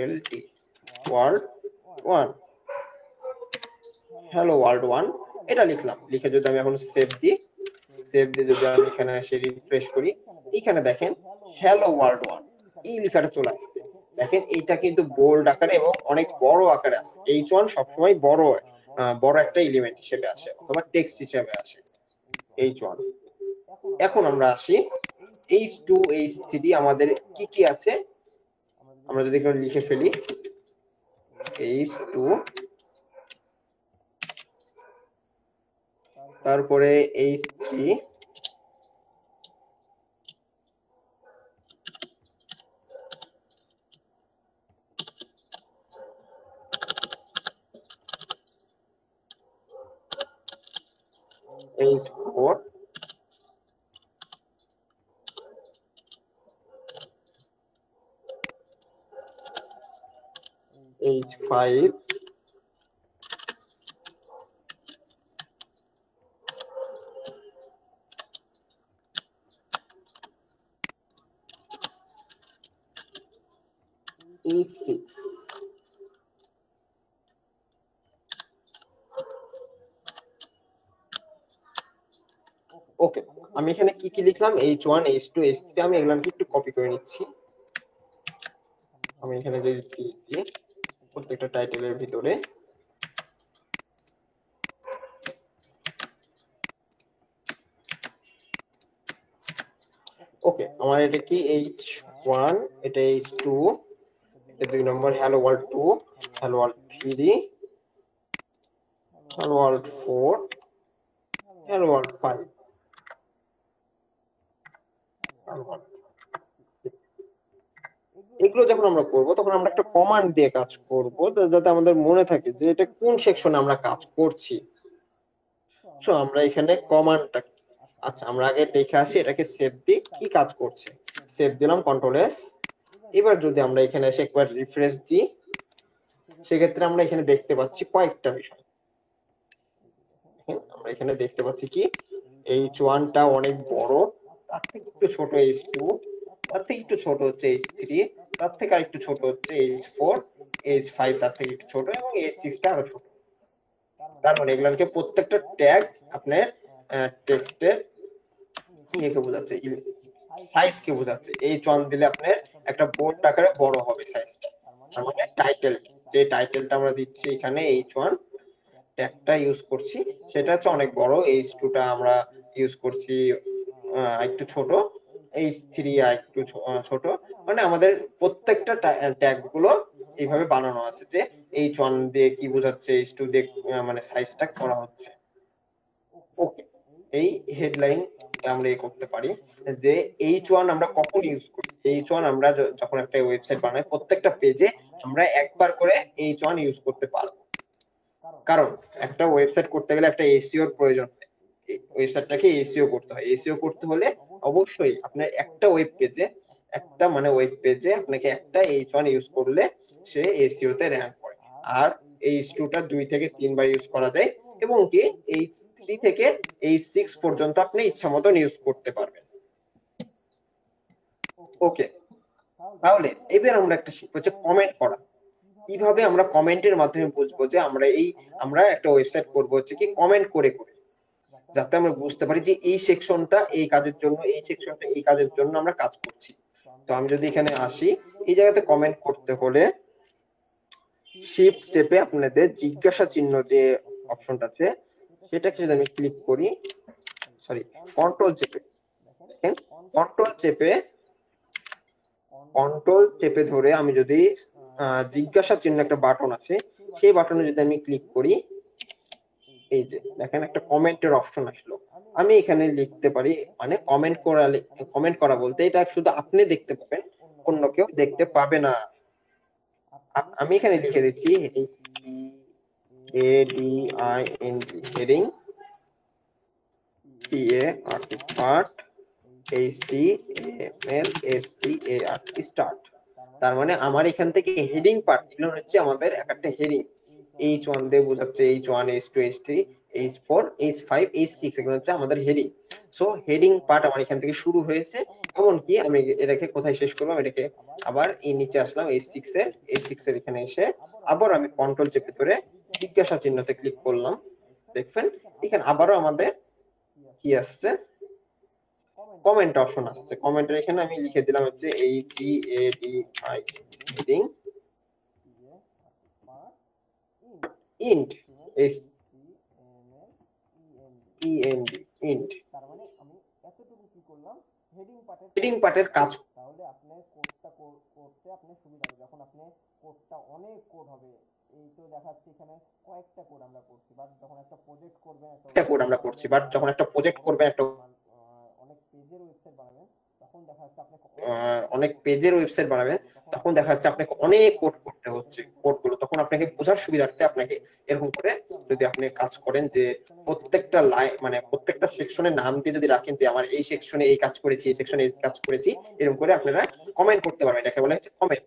L T world one hello world one এটা লিখলাম। লিখে যদি আমি এখন সেভ দিই সেভ দিয়ে যদি আমি এখানে এসে রিফ্রেশ করি এখানে দেখেন হ্যালো ওয়ার্ল্ড ওয়ান এই লেখাটা চলে আসছে। দেখেন এইটা কিন্তু বোল্ড আকারে এবং অনেক বড় আকারে আছে। এইচ ওয়ান সবসময় বড় আহ, বড় একটা এলিমেন্ট হিসেবে আসে অথবা টেক্সট হিসেবে আসে এইচ ওয়ান এখন আমরা আসি এইচ টু এইচ থ্রি আমাদের কি কি আছে? আমরা যদি এখানে লিখে ফেলি এইচ টু তারপরে H three H four H five six okay আমি এখানে কি কি লিখলাম? H one H two H three আমি এগুলো একটু কপি করে নিচ্ছি। আমি এখানে যদি প্রত্যেকটা টাইটেলের ভিতরে। ওকে আমার এটা কি? এইচ ওয়ান এটা এইচ টু এটা দুই নম্বর hello world two hello world three hello world four hello world five এগুলো যখন আমরা করব, তখন আমরা একটা কমান্ড দিয়ে কাজ করব যাতে আমাদের মনে থাকে যে এটা কোন সেকশনে আমরা কাজ করছি। সো আমরা এখানে কমান্ডটা আচ্ছা আমরা আগে দেখে আসি এটাকে সেভ দিই কি কাজ করছে। সেভ দিলাম কন্ট্রোল এস এবার যদি আমরা এখানে এসে একবার রিফ্রেশ দিই, সেক্ষেত্রে আমরা এখানে দেখতে পাচ্ছি কয়েকটা বিষয়। আমরা এখানে দেখতে পাচ্ছি কি? এইচ ওয়ানটা অনেক বড়, তার থেকে একটু ছোট এইচ টু তার থেকে একটু ছোট হচ্ছে এইচ থ্রি তার থেকে আরেকটু ছোট হচ্ছে এইচ ফোর এইচ ফাইভ তার থেকে একটু ছোট এবং এইচ সিক্সটা আরও ছোট। তার মানে এগুলোকে প্রত্যেকটা ট্যাগ আপনার টেক্সটের ইয়েকে বোঝাচ্ছে সাইজ কে বোঝাচ্ছে। এইচ ওয়ান দিলে আপনার একটা বোর্ড আকারে বড় হবে সাইজটা তার মানে টাইটেল যে টাইটেলটা আমরা দিচ্ছি এখানে এইচ ওয়ান ট্যাগটা ইউজ করছি। সেটা হচ্ছে অনেক বড় এইচ টুটা আমরা ইউজ করছি একটু ছোট। এইচ থ্রি আর একটু ছোট। মানে আমাদের প্রত্যেকটা ট্যাগগুলো এইভাবে বানানো আছে যে এইচ ওয়ান দিয়ে কি বোঝাচ্ছে এইচ টু দিয়ে মানে সাইজটা করা হচ্ছে। ওকে এই হেডলাইন আমরা এ করতে পারি যে এইচ ওয়ান আমরা কখন ইউজ করি? এইচ ওয়ান আমরা যখন একটা ওয়েবসাইট বানাই, প্রত্যেকটা পেজে আমরা একবার করে এইচ ওয়ান ইউজ করতে পারব। কারণ একটা ওয়েবসাইট করতে গেলে একটা এসিওর প্রয়োজন হয়। ওয়েবসাইটটাকে এসিও করতে হয়। এসিও করতে হলে অবশ্যই আপনার একটা ওয়েব পেজে একটা মানে ওয়েব পেজে আপনাকে একটা এইচ ওয়ান ইউজ করলে সে এসিও তে র্যাঙ্ক করে আর এইচ টুটা দুই থেকে তিনবার ইউজ করা যায় এবং কি এইচ থ্রি থেকে এইচ সিক্স পর্যন্ত আপনি ইচ্ছা মতন ইউজ করতে পারবেন। ওকে তাহলে এবার আমরা একটা শিখব যে কমেন্ট করা। কীভাবে আমরা কমেন্টের মাধ্যমে বুঝব যে আমরা এই, আমরা একটা ওয়েবসাইট করব হচ্ছে কি কমেন্ট করে করে। যাতে আমরা বুঝতে পারি যে এই সেকশনটা এই কাজের জন্য, এই সেকশনটা এই কাজের জন্য আমরা কাজ করছি। তো আমি যদি এখানে আসি, এই জায়গাতে কমেন্ট করতে হলে শিফট চেপে আপনাদের জিজ্ঞাসা চিহ্ন যে অপশনটা আছে, সেটাকে যদি আমি ক্লিক করি সরি কন্ট্রোল চেপে দেখেন কন্ট্রোল চেপে কন্ট্রোল চেপে ধরে আমি যদি জিজ্ঞাসা চিহ্ন একটা বাটন আছে, সেই বাটনে যদি আমি ক্লিক করি এই যে, দেখেন একটা কমেন্টের অপশন আসলো। আমি এখানে লিখতে পারি মানে কমেন্ট করা কমেন্ট করা বলতে এটা শুধু আপনি দেখতে পাবেন, অন্য কেউ দেখতে পাবে না। আমি এখানে লিখে দিচ্ছি A D I N G heading A R T part H T M L S T A R T start তার মানে আমার এখান থেকে হেডিং পার্ট এগুলো হচ্ছে আমাদের এক একটা হেডিং এইচ ওয়ান দিয়ে বোঝাচ্ছে H one H two H three H four H five H six এগুলো হচ্ছে আমাদের হেডিং সো হেডিং পার্ট আমার এখান থেকে শুরু হয়েছে। এমনকি আমি এটাকে কোথায় শেষ করলাম? এটাকে আবার এই নিচে আসলাম এইচ সিক্স এর এইচ সিক্স এর এখানে এসে আবার আমি কন্ট্রোল চেপে ধরে জিজ্ঞাসা চিহ্নতে ক্লিক করলাম। দেখবেন, এখানে আবারও আমাদের কি আসছে? কমেন্ট অপশন আসছে। কমেন্টের এখানে আমি লিখে দিলাম হচ্ছে H E A D I heading end H E N D end heading পার্টের কাজ। তাহলে আপনার কোডটা করতে আপনার সুবিধা হবে। যখন আপনি কোডটা অনেক কোড হবে এই তো দেখাচ্ছে এখানে কয়েকটা কোড আমরা করছি। বাট যখন একটা প্রজেক্ট করবেন একটা কোড আমরা করছি। বাট যখন একটা প্রজেক্ট করবেন একটা অনেক পেজের ওয়েবসাইট বানাবেন তখন দেখা যাচ্ছে আপনাকে আহ, অনেক পেজের ওয়েবসাইট বানাবেন। তখন দেখা যাচ্ছে আপনাকে অনেক কোড করতে হচ্ছে। কোডগুলো তখন আপনাকে বোঝার সুবিধার্থে আপনাকে এরকম করে যদি আপনি কাজ করেন যে প্রত্যেকটা লাইন মানে প্রত্যেকটা সেকশনের নাম দিয়ে যদি রাখেন যে আমার এই সেকশনে এই কাজ করেছি, এই সেকশনে এই কাজ করেছি, এরকম করে আপনারা কমেন্ট করতে পারবেন। এটাকে বলা হচ্ছে কমেন্ট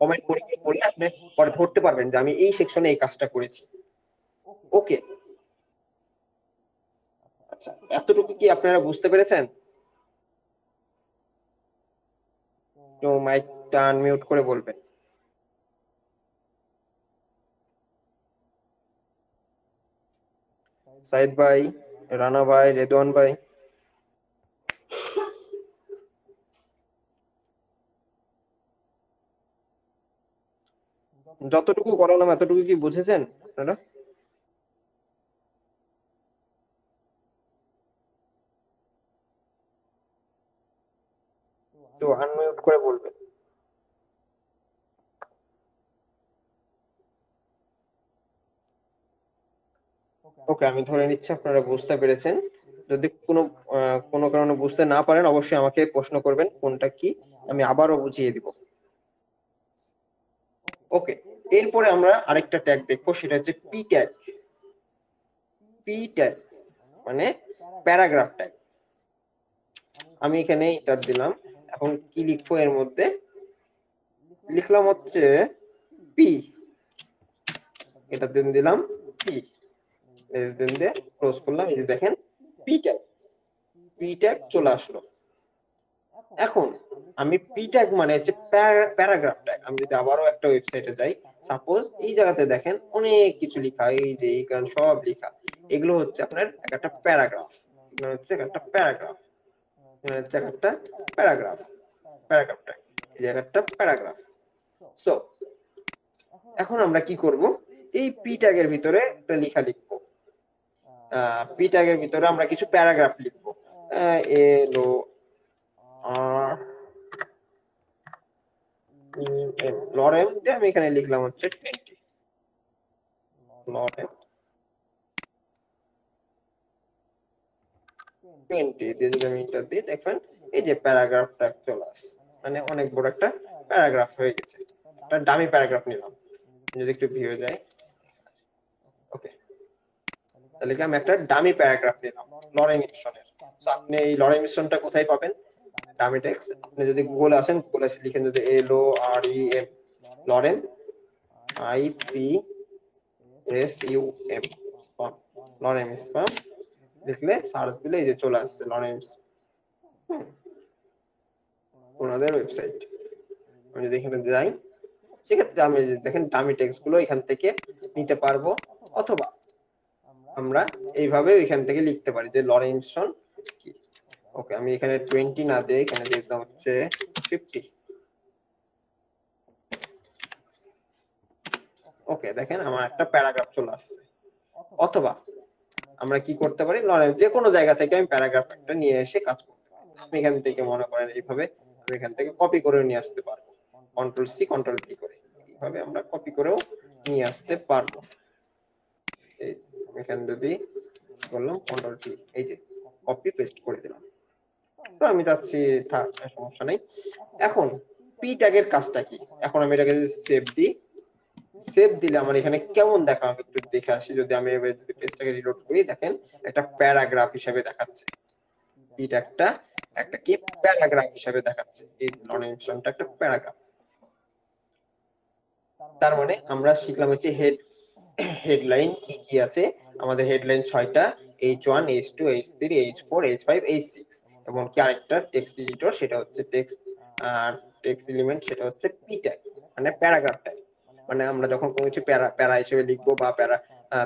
কমেন্ট করে করলে আপনি পরে ধরতে পারবেন যে আমি এই সেকশনে এই কাজটা করেছি। ওকে। আচ্ছা এতটুকু কি আপনারা বুঝতে পেরেছেন? তো মাইকটা আনমিউট করে বলবেন। সাইদ ভাই, রানা ভাই, রেদওয়ান ভাই। যতটুকু করালাম, এতটুকু কি বুঝেছেন আপনারা তো আনমিউট করে বলবেন ওকে, আমি ধরে নিচ্ছি আপনারা বুঝতে পেরেছেন। যদি কোনো কোনো কারণে বুঝতে না পারেন, অবশ্যই আমাকে প্রশ্ন করবেন, কোনটা কি, আমি আবারও বুঝিয়ে দিব। ওকে, এরপরে আমরা আরেকটা ট্যাগ দেখব, সেটা হচ্ছে পি ট্যাগ পি ট্যাগ মানে প্যারাগ্রাফ ট্যাগ আমি এখানে এটা দিলাম, এখন কি লিখব এর মধ্যে? লিখলাম হচ্ছে পি এটা দিন দিলাম পি দিন দিয়ে ক্লোজ করলাম, এই দেখেন পি ট্যাগ পি ট্যাগ চলে আসলো। এখন আমি পি ট্যাগ মানে হচ্ছে প্যারাগ্রাফ ট্যাগ আমি যদি আবারও একটা ওয়েবসাইটে যাই সাপোজ এই জায়গাতে দেখেন অনেক কিছু লেখা, এই যে এই কারণ সব লেখা। এগুলো হচ্ছে আপনার এক একটা প্যারাগ্রাফ। এগুলো হচ্ছে এক একটা প্যারাগ্রাফ। হচ্ছে এক একটা প্যারাগ্রাফ। প্যারাগ্রাফ ট্যাগ এই একটা প্যারাগ্রাফ। সো এখন আমরা কি করব? এই পি ট্যাগের ভিতরে একটা লেখা লিখব। পি ট্যাগের ভিতরে আমরা কিছু প্যারাগ্রাফ লিখব। এল ও আর লরেম আমি এখানে লিখলাম হচ্ছে টোয়েন্টি লরেম টোয়েন্টি দিয়ে যদি আমি ইন্টার দিই, দেখবেন এই যে প্যারাগ্রাফটা চলে আসছে। মানে অনেক বড় একটা প্যারাগ্রাফ হয়ে গেছে। একটা ডামি প্যারাগ্রাফ নিলাম। যদি একটু ভিউ যায়। তাহলে কি আমি একটা ডামি প্যারাগ্রাফ নিলাম লরেন ইপসনের তো আপনি এই লরেন ইপসনটা কোথায় পাবেন? ডামি টেক্সট আপনি যদি গুগলে আসেন গুগলে এসে লিখেন যদি এল ও আর E M Lauren I P S U M sperm Lauren sperm লিখলে সার্চ দিলে এই যে চলে আসছে লরেন্স ওনাদের ওয়েবসাইট আমি যদি এখানে যাই, সেক্ষেত্রে আমি দেখেন ডামি টেক্সটগুলো এখান থেকে নিতে পারব, অথবা আমরা এইভাবে এখান থেকে লিখতে পারি যে লরেনসন কি? ওকে, আমি এখানে টোয়েন্টি না দিয়ে এখানে দিয়ে দিলাম হচ্ছে ফিফটি ওকে, দেখেন আমার একটা প্যারাগ্রাফ চলে আসছে। অথবা আমরা কি করতে পারি? লরেন্স যে কোনো জায়গা থেকে আমি প্যারাগ্রাফ একটা নিয়ে এসে কাজ করতে এখান থেকে মনে করেন এইভাবে আমি এখান থেকে কপি করে নিয়ে আসতে পারব। কন্ট্রোল সি কন্ট্রোল ভি করে। এইভাবে আমরা কপি করেও নিয়ে আসতে পারব। এই এখানে যদি বললাম কন্ট্রোল টি এই যে কপি পেস্ট করে দিলাম। তো আমি চাচ্ছি থাক সমস্যা নেই। এখন পি ট্যাগের কাজটা কি? এখন আমি এটাকে সেভ দিই সেভ দিলে আমার এখানে কেমন দেখা হবে একটু দেখে আসি। যদি আমি এবার যদি পেজটাকে রিলোড করি, দেখেন একটা প্যারাগ্রাফ হিসেবে দেখাচ্ছে। পি ট্যাগটা একটা কি? প্যারাগ্রাফ হিসেবে দেখাচ্ছে। এই নন-ইনস্টনটা একটা প্যারাগ্রাফ তার মানে আমরা শিখলাম হচ্ছে হেড হেডলাইন কি কি আছে? আমাদের হেডলাইন ছয়টা H one H two H three H four H five H six এবং কি আরেকটা টেক্সট এডিটর সেটা হচ্ছে টেক্সট আর টেক্সট এলিমেন্ট সেটা হচ্ছে পি ট্যাগ মানে প্যারাগ্রাফ ট্যাগ মানে আমরা যখন কোনো কিছু প্যারা প্যারা হিসেবে লিখব বা প্যারা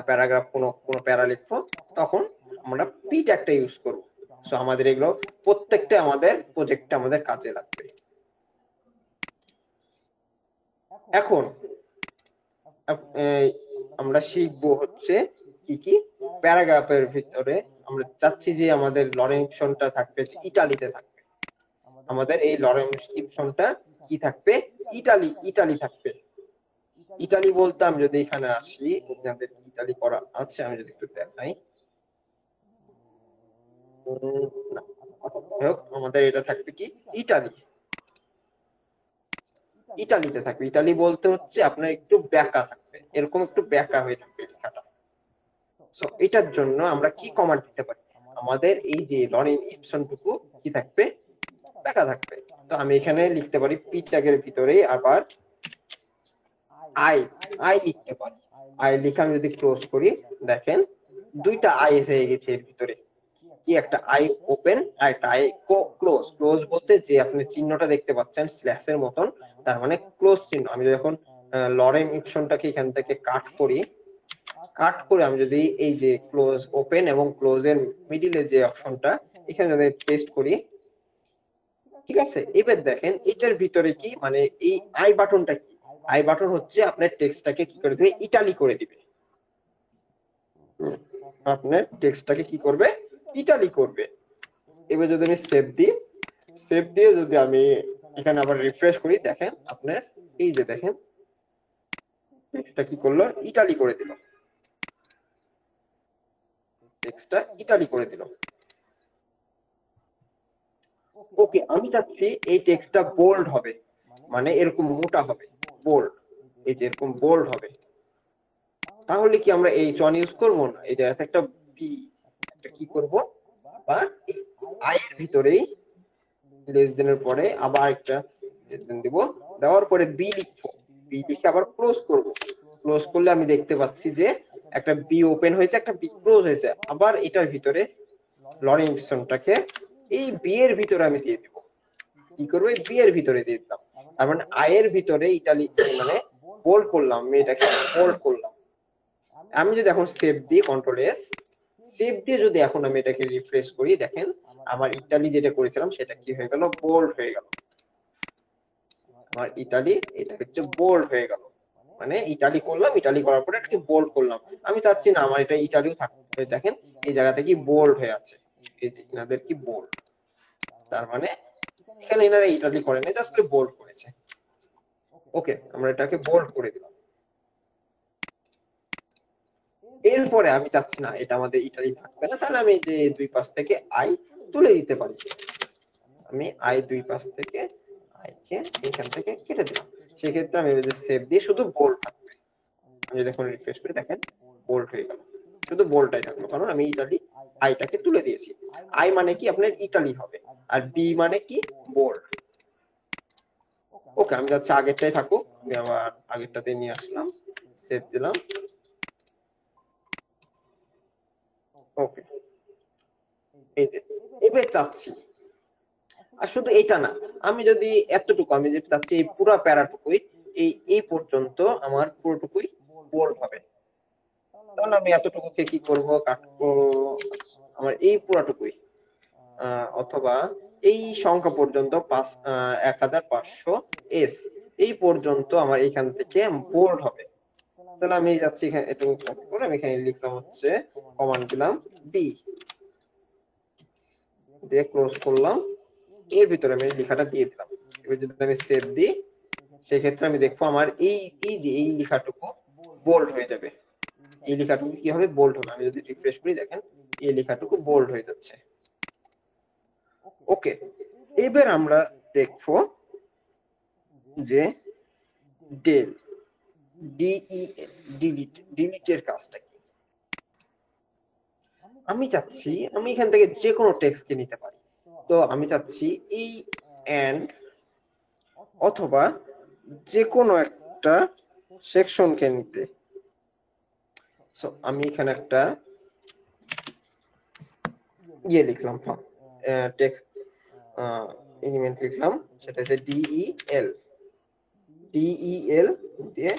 প্যারাগ্রাফ কোনো কোনো প্যারা লিখব, তখন আমরা পি ট্যাগটা ইউজ করব। সো আমাদের এগুলো প্রত্যেকটা আমাদের প্রজেক্টে আমাদের কাজে লাগবে। এখন আমরা শিখব হচ্ছে কি কি? প্যারাগ্রাফের ভিতরে আমরা চাচ্ছি যে আমাদের লরেন্সনটা থাকবে ইটালিতে থাকবে। আমাদের এই লরেন্সনটা কি থাকবে? ইটালি ইটালি থাকবে। ইটালি বলতে আমি যদি এখানে আসি, আপনাদের ইটালি করা আছে আমি যদি একটু দেখাই। আমাদের এটা থাকবে কি? ইটালি। ইটালিতে থাকবে। ইটালি বলতে হচ্ছে আপনার একটু ব্যাকা থাকবে। এরকম একটু ব্যাকা হয়ে থাকবে লেখাটা। সো এটার জন্য আমরা কি কমান্ড দিতে পারি? আমাদের এই যে লরেন ইপসনটুকু কি থাকবে? ব্যাকা থাকবে। তো আমি এখানে লিখতে পারি পি ট্যাগের ভিতরে আবার আই আই লিখতে পারি। আই লিখে আমি যদি ক্লোজ করি, দেখেন দুইটা আই হয়ে গেছে এর ভিতরে। কি একটা আই ওপেন আর একটা আই ক্লোজ ক্লোজ বলতে যে আপনি চিহ্নটা দেখতে পাচ্ছেন স্ল্যাশের মতন, তার মানে ক্লোজ চিহ্ন। আমি যখন লরেম ইপসনটাকে এখান থেকে কাট করি। কাট করে আমি যদি এই যে ক্লোজ ওপেন এবং ক্লোজের মিডিলে যে অপশনটা এখানে যদি পেস্ট করি, ঠিক আছে? এবার দেখেন, এটার ভিতরে কি? মানে এই আই বাটনটা কি? আই বাটন হচ্ছে আপনার টেক্সটটাকে কি করে দিবে? ইটালি করে দিবে। আপনার টেক্সটটাকে কি করবে? ইটালি করবে। এবার যদি আমি সেভ দিই সেভ দিয়ে যদি আমি এখানে আবার রিফ্রেশ করি, দেখেন আপনার, এই যে দেখেন টেক্সটটা কি করল? ইটালি করে দিল। টেক্সটটা ইটালি করে দিল। ওকে আমি চাচ্ছি এই টেক্সটটা বোল্ড হবে। মানে এরকম মোটা হবে। বোল্ড এই যে এরকম বোল্ড হবে। তাহলে কি আমরা এই চন ইউজ করব না? এই জায়গাতে একটা বি একটা কি করব? বা আই এর ভিতরেই লেস দেনের পরে আবার একটা লেস দেন দিব। দেওয়ার পরে বি লিখব। বি আবার ক্লোজ করব। ক্লোজ করলে আমি দেখতে পাচ্ছি যে একটা বি ওপেন হয়েছে, একটা বি ক্লোজ হয়েছে। আবার এটার ভিতরে লরেন্সনটাকে এই বি এর ভিতরে আমি দিয়ে দিব। কি করব? এই বি এর ভিতরে দিয়ে দিলাম। তার মানে আই এর ভিতরে ইটালি মানে বোল্ড করলাম, আমি এটাকে বোল্ড করলাম। আমি যদি এখন সেভ দিই কন্ট্রোল এস সেভ দিয়ে যদি এখন আমি এটাকে রিফ্রেশ করি, দেখেন, আমার ইটালি যেটা করেছিলাম, সেটা কি হয়ে গেল? বোল্ড হয়ে গেল। আমার ইটালি এটা হচ্ছে বোল্ড হয়ে গেল। মানে করলাম করার পরে বোল্ড করলাম। আমি চাচ্ছি না, আমার এটা দেখেন, এই জায়গাতে কি বোল্ড হয়ে আছে। এনাদের কি বোল্ড তার মানে এখানে এনারা বোল্ড করেছে। ওকে আমরা এটাকে বোল্ড করে দিলাম। এরপরে আমি চাচ্ছি না, এটা আমাদের ইটালি থাকবে না। তাহলে আমি যে দুই পাশ থেকে আই তুলে দিতে পারি। আমি আই দুই পাশ থেকে আইকে এখান থেকে কেটে দিলাম। সেক্ষেত্রে আমি যদি সেভ দিয়ে শুধু বোল্ড থাকবে। আমি যদি রিফ্রেশ করি দেখেন বোল্ড হয়ে গেল। শুধু বোল্ডটাই থাকল, কারণ আমি ইটালি আইটাকে তুলে দিয়েছি। আই মানে কি আপনার ইটালি হবে, আর বি মানে কি বোল্ড ওকে আমি যাচ্ছি আগেরটাই থাকুক আমি আবার আগেরটাতে নিয়ে আসলাম সেভ দিলাম। ওকে এই যে, এবার চাচ্ছি আর শুধু এটা না, আমি যদি এতটুকু, আমি যদি চাচ্ছি এই পুরো প্যারাটুকুই, এই এই পর্যন্ত আমার পুরোটুকুই বোল্ড হবে। তাহলে আমি এতটুকুকে কি করব, কাটবো, আমার এই পুরাটুকুই। অথবা এই সংখ্যা পর্যন্ত পাঁচ এক হাজার পাঁচশো এস এই পর্যন্ত আমার এখান থেকে বোল্ড হবে। তাহলে আমি যাচ্ছি করে আমি এখানে লিখলাম হচ্ছে কমান্ড দিলাম বি দিয়ে ক্লোজ করলাম। এর ভিতরে আমি লেখাটা দিয়ে দিলাম। এবার যদি আমি সেভ দিই, সেক্ষেত্রে আমি দেখব আমার এই এই যে এই লেখাটুকু বোল্ড হয়ে যাবে। এই লেখাটুকু কি হবে? বোল্ড হবে। আমি যদি রিফ্রেশ করি, দেখেন, এই লেখাটুকু বোল্ড হয়ে যাচ্ছে। ওকে এবার আমরা দেখব যে ডেল ডিই ডিলিট ডিলিটের কাজটা কি? আমি চাচ্ছি আমি এখান থেকে যে কোনো টেক্সটকে নিতে পারি। তো আমি চাচ্ছি এই এন্ড অথবা যে কোনো একটা সেকশনকে নিতে। সো আমি এখানে একটা ইয়ে লিখলাম টেক্সট এলিমেন্ট লিখলাম, সেটা হচ্ছে ডিই এল ডিই এল দিয়ে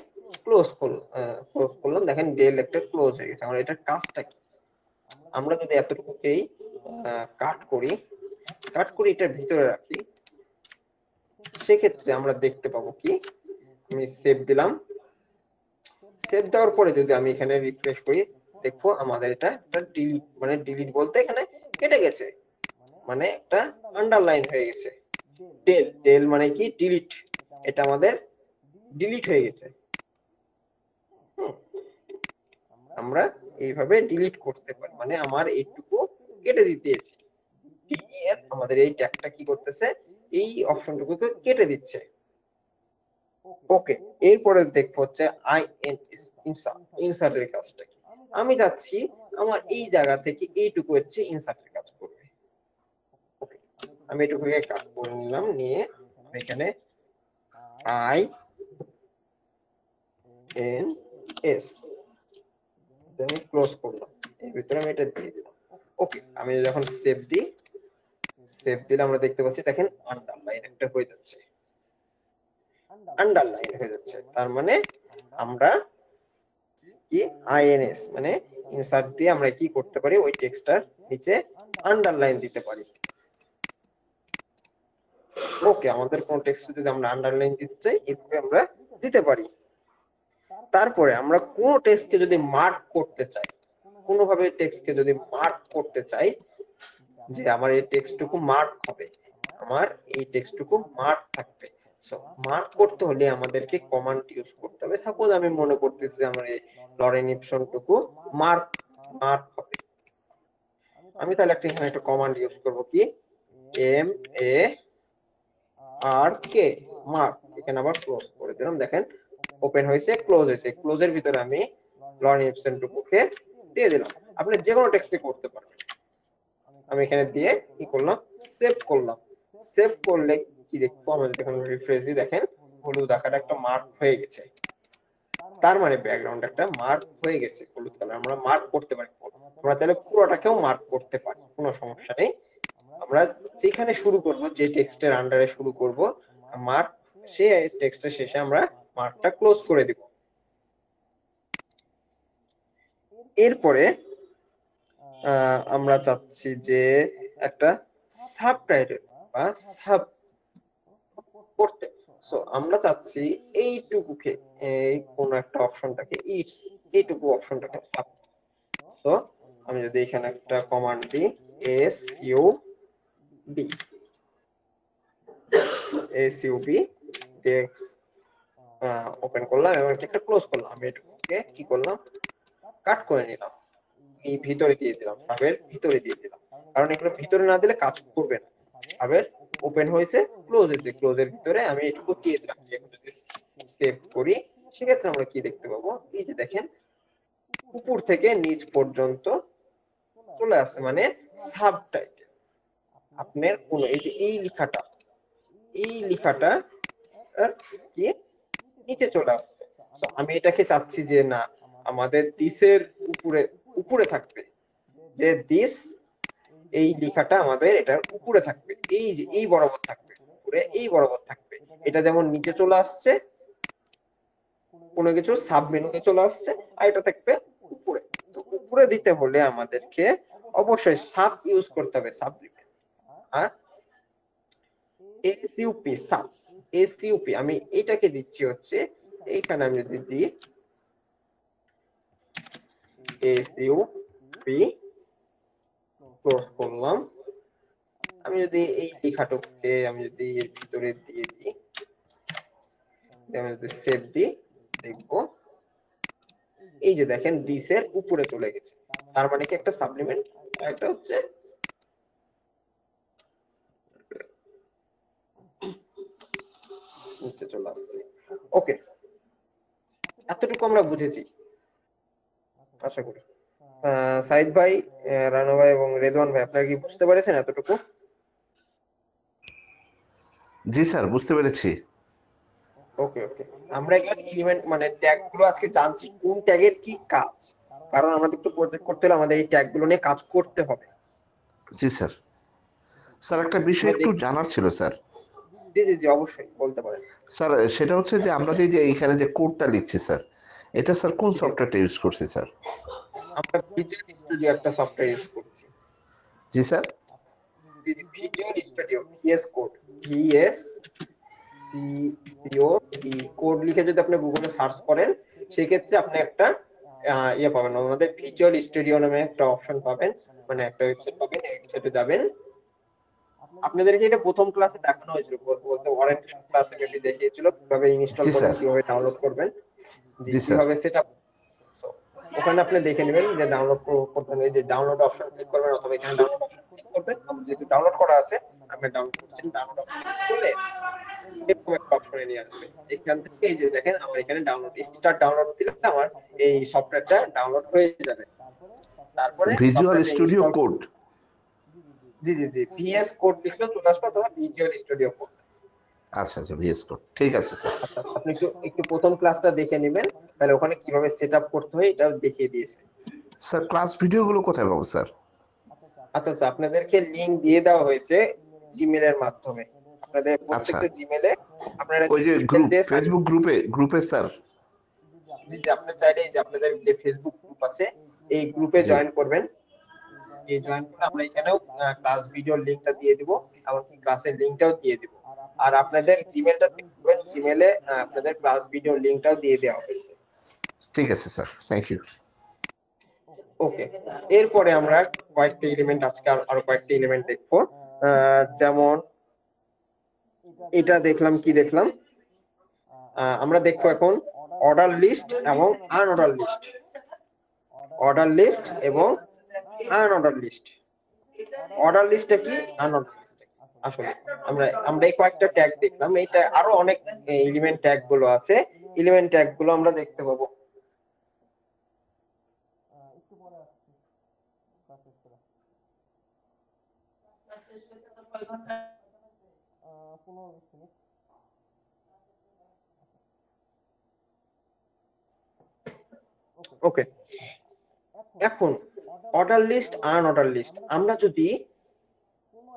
ক্লোজ করলাম ক্লোজ করলাম। দেখেন ডেল একটা ক্লোজ হয়ে গেছে। আমার এটার কাজটা কি? আমরা যদি এতটুকুকেই কাট করি কাট করে এটার ভিতরে রাখি। সেক্ষেত্রে আমরা দেখতে পাবো কি, আমি সেভ দিলাম। সেভ দেওয়ার পরে যদি আমি এখানে রিফ্রেশ করি, দেখব আমাদের এটা একটা ডিলিট মানে ডিলিট বলতে এখানে কেটে গেছে। মানে একটা আন্ডারলাইন হয়ে গেছে। ডেল ডেল মানে কি? ডিলিট এটা আমাদের ডিলিট হয়ে গেছে। আমরা এইভাবে ডিলিট করতে পারি। মানে আমার এইটুকু কেটে দিতেছি। ডিএল আমাদের এই ট্যাগটা কি করতেছে? এই অপশনটুকুকে কেটে দিচ্ছে। ওকে এরপরে দেখব হচ্ছে আই এন ইনসার্টের কাজটা কি? আমি যাচ্ছি আমার এই জায়গা থেকে এইটুকু হচ্ছে ইনসার্টের কাজ করবে। ওকে আমি এটুকুকে কাট করে নিলাম নিয়ে এখানে আই এন এস আমি ক্লোজ করলাম। এর ভিতরে আমি এটা দিয়ে দিলাম। ওকে আমি যখন সেভ দিই সেভ দিলে আমরা দেখতে পাচ্ছি দেখেন আন্ডারলাইন একটা হয়ে যাচ্ছে। আন্ডারলাইন হয়ে যাচ্ছে। তার মানে আমরা কি? আইএনএস মানে ইনসার্ট দিয়ে আমরা কি করতে পারি? ওই টেক্সটার নিচে আন্ডারলাইন দিতে পারি। ওকে আমাদের কোন টেক্সট যদি আমরা আন্ডারলাইন দিতে চাই এভাবে আমরা দিতে পারি। তারপরে আমরা কোন টেক্সটকে যদি মার্ক করতে চাই কোনোভাবে টেক্সটকে যদি মার্ক করতে চাই যে আমার এই টেক্সটটুকু মার্ক হবে। আমার এই টেক্সটটুকু মার্ক থাকবে। সো মার্ক করতে হলে আমাদেরকে কমান্ড ইউজ করতে হবে। সাপোজ আমি মনে করতেছি আমার এই লরেন ইপসনটুকু মার্ক মার্ক হবে। আমি তাহলে একটা এখানে একটা কমান্ড ইউজ করব কি? M A R K mark এখানে আবার ক্লোজ করে দিলাম। দেখেন ওপেন হয়েছে ক্লোজ হয়েছে। ক্লোজের ভিতরে আমি লরেন ইপসনটুকুকে দিয়ে দিলাম। আপনি যে কোনো টেক্সটে করতে পারবেন। আমি এখানে দিয়ে কি করলাম? সেভ করলাম। সেভ করলে কি দেখব? আমরা যদি এখন রিফ্রেশ দিই, দেখেন, হলুদ আকারে একটা মার্ক হয়ে গেছে। তার মানে ব্যাকগ্রাউন্ড একটা মার্ক হয়ে গেছে হলুদ কালার আমরা মার্ক করতে পারি। আমরা তাহলে পুরোটাকেও মার্ক করতে পারি। কোনো সমস্যা নেই। আমরা যেখানে শুরু করব, যে টেক্সটের আন্ডারে শুরু করব মার্ক সে টেক্সটের শেষে আমরা মার্কটা ক্লোজ করে দিব। এরপরে আমরা চাচ্ছি যে একটা সাবটাইটেল বা সাব করতে। সো আমরা চাচ্ছি এইটুকুকে, এই কোন একটা অপশনটাকে ইটস এইটুকু অপশনটাকে সাব সো আমি যদি এখানে একটা কমান্ড দিই S U B S U B text open করলাম এবং একটা ক্লোজ করলাম। আমি এটুকুকে কি করলাম? কাট করে নিলাম। ভিতরে দিয়ে দিলাম সাবের ভিতরে দিয়ে দিলাম। কারণ এগুলো ভিতরে না দিলে কাজ করবে না। আবার ওপেন হয়েছে ক্লোজ হয়েছে। ক্লোজের ভিতরে আমি এটুকু দিয়ে দিলাম যে যদি সেভ করি, সেক্ষেত্রে আমরা কি দেখতে পাবো? এই যে দেখেন, উপর থেকে নিচ পর্যন্ত চলে আসছে মানে সাবটাইটেল আপনার কোন, এই যে এই লেখাটা এই লেখাটা কি নিচে চলে আসছে। তো আমি এটাকে চাচ্ছি যে না, আমাদের দিসের উপরে উপরে থাকবে। যে দিস এই লেখাটা আমাদের এটার উপরে থাকবে। এই যে, এই বরাবর থাকবে। উপরে এই বরাবর থাকবে। এটা যেমন নিচে চলে আসছে, কোনো কিছু সাব মেনুতে চলে আসছে, আর এটা থাকবে উপরে। তো উপরে দিতে হলে আমাদেরকে অবশ্যই সাব ইউজ করতে হবে সাব আর S U P sub S U P আমি এটাকে দিচ্ছি হচ্ছে, এইখানে আমি যদি দিই এসইউপি ক্লোজ করলাম। আমি যদি এই লেখাটুকুকে আমি যদি এর ভিতরে দিয়ে দিই আমি যদি সেভ দিই, দেখব। এই যে দেখেন দিসের উপরে চলে গেছে। তার মানে কি একটা সাপ্লিমেন্ট একটা হচ্ছে নিচে চলে আসছে। ওকে এতটুকু আমরা বুঝেছি। আশা করি। সাইদ ভাই রানু ভাই এবং রেদওয়ান ভাই আপনারা কি বুঝতে পেরেছেন এতটুকু? জি স্যার বুঝতে পেরেছি। ওকে ওকে। আমরা এগুলো এলিমেন্ট মানে ট্যাগগুলো আজকে জানছি কোন ট্যাগের কি কাজ? কারণ আমাদের একটু প্রজেক্ট করতে হলে আমাদের এই ট্যাগগুলো নিয়ে কাজ করতে হবে। জি স্যার। স্যার একটা বিষয় একটু জানার ছিল স্যার। জি জি জি অবশ্যই বলতে পারেন। স্যার সেটা হচ্ছে যে আমরা যে যে এইখানে যে কোডটা লিখছি স্যার এটা স্যার কোন সফটওয়্যারটা ইউজ করছি স্যার? আমরা ভিজুয়াল স্টুডিও একটা সফটওয়্যার ইউজ করছি। জি sir. Visual studio VS code VS C C O code লিখে যদি আপনি গুগলে সার্চ করেন সেই ক্ষেত্রে আপনি একটা ইয়ে পাবেন। আমাদের ভিজুয়াল স্টুডিও নামে একটা অপশন পাবেন মানে একটা ওয়েবসাইট পাবেন ওয়েবসাইটে যাবেন। আপনাদেরকে এটা প্রথম ক্লাসে দেখানো হয়েছিল বল- বলতে ওয়ারেন্টি ক্লাসে মেবি দেখিয়েছিল কীভাবে ইনস্টল করবেন। কীভাবে ডাউনলোড করবেন। জি, স্যার। সেটা ওখানে আপনি দেখে নেবেন যে ডাউনলোড করতে হবে যে ডাউনলোড অপশন ক্লিক করবেন অথবা এখানে ডাউনলোড অপশন ক্লিক করবেন। যেহেতু ডাউনলোড করা আছে আমি ডাউনলোড করছি ডাউনলোড অপশন করলে এরকম একটা অপশনে নিয়ে আসবে। এখান থেকে এই যে দেখেন আমার এখানে ডাউনলোড স্টার্ট ডাউনলোড দিলে আমার এই সফটওয়্যারটা ডাউনলোড হয়ে যাবে। তারপরে ভিজুয়াল স্টুডিও কোড জি জি জি ভিএস কোড লিখলে চলে আসবে অথবা ভিজুয়াল স্টুডিও কোড আচ্ছা আচ্ছা ভিএস কোড ঠিক আছে স্যার। আচ্ছা আচ্ছা, আপনি একটু একটু প্রথম ক্লাসটা দেখে নেবেন। তাহলে ওখানে কীভাবে সেট আপ করতে হয় এটা দেখিয়ে দিয়েছে। স্যার ক্লাস ভিডিওগুলো কোথায় পাবো স্যার? আচ্ছা আচ্ছা আপনাদেরকে লিংক দিয়ে দেওয়া হয়েছে জিমেলের মাধ্যমে। আপনাদের প্রত্যেকটা জিমেলে আপনারা ওই যে গ্রুপ ফেসবুক গ্রুপে গ্রুপে স্যার। জি জি আপনি চাইলে যে আপনাদের যে ফেসবুক গ্রুপ আছে এই গ্রুপে জয়েন করবেন। এই জয়েন করে আমরা এখানেও ক্লাস ভিডিওর লিংকটা দিয়ে দিব। এমনকি ক্লাসের লিংকটাও দিয়ে দিব। আর আপনাদের জিমেলটা দেখবেন জিমেলে আপনাদের ক্লাস ভিডিও লিংকটাও দিয়ে দেওয়া হয়েছে। ঠিক আছে স্যার থ্যাংক ইউ ওকে এরপরে আমরা কয়েকটা এলিমেন্ট আজকে আর- কয়েকটা এলিমেন্ট দেখব। যেমন এটা দেখলাম কি দেখলাম? আমরা দেখব এখন অর্ডার লিস্ট এবং আনঅর্ডার লিস্ট অর্ডার লিস্ট এবং আনঅর্ডার লিস্ট অর্ডার লিস্টটা কি? আনঅর্ডার আসলে আমরা আমরা এই কয়েকটা ট্যাগ দেখলাম। এইটা আরও অনেক এলিমেন্ট ট্যাগগুলো আছে। এলিমেন্ট ট্যাগগুলো আমরা দেখতে পাবো। ওকে এখন order list un order list আমরা যদি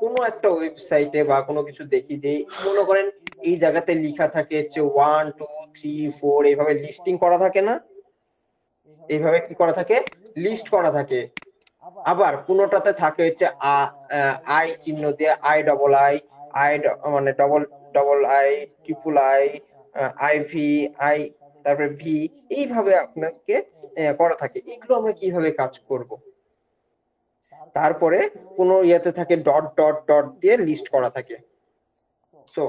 কোনো একটা ওয়েবসাইটে বা কোনো কিছু দেখি যে, মনে করেন এই জায়গাতে লেখা থাকে হচ্ছে ওয়ান টু থ্রি ফোর এইভাবে লিস্টিং করা থাকে না? এইভাবে কি করা থাকে? লিস্ট করা থাকে। আবার কোনোটাতে থাকে হচ্ছে আই চিহ্ন দিয়ে আই ডবল আই আই মানে double double I triple I I V I তারপরে ভি এইভাবে আপনাকে করা থাকে। এগুলো আমরা কীভাবে কাজ করব? তারপরে কোনো ইয়েতে থাকে ডট ডট ডট দিয়ে লিস্ট করা থাকে। সো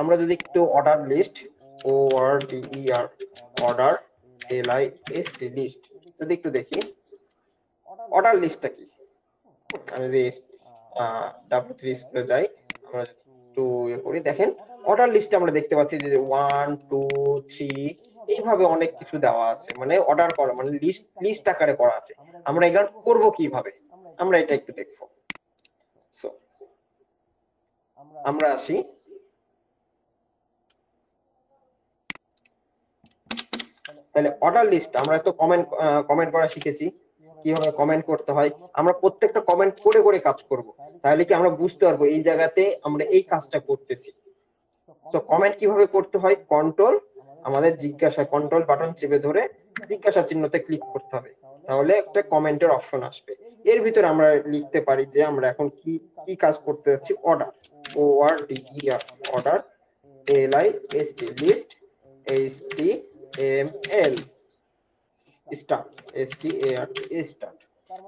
আমরা যদি একটু order list O R D E R order L I S T list যদি একটু দেখি অর্ডার লিস্টটা কি? আমি যদি ডাব্লিউ থ্রি যাই, আমরা একটু ইয়ে করি, দেখেন অর্ডার লিস্টে আমরা দেখতে পাচ্ছি যে ওয়ান টু থ্রি এইভাবে অনেক কিছু দেওয়া আছে মানে অর্ডার করা মানে লিস্ট লিস্ট আকারে করা আছে। আমরা এগুলো করব কীভাবে? আমরা এটা একটু দেখব। সো আমরা আসি। তাহলে অর্ডার লিস্ট আমরা তো কমেন্ট কমেন্ট করা শিখেছি, কীভাবে কমেন্ট করতে হয়। আমরা প্রত্যেকটা কমেন্ট করে করে কাজ করব। তাহলে কি আমরা বুঝতে পারব এই জায়গাতে আমরা এই কাজটা করতেছি। তো কমেন্ট কীভাবে করতে হয়? কন্ট্রোল আমাদের জিজ্ঞাসা কন্ট্রোল বাটন চেপে ধরে জিজ্ঞাসা চিহ্নতে ক্লিক করতে হবে। তাহলে একটা কমেন্টের অপশন আসবে। এর ভিতরে আমরা লিখতে পারি যে আমরা এখন কি কি কাজ করতে যাচ্ছি? Order O R D E R order L I S T list H T M L start S T A R start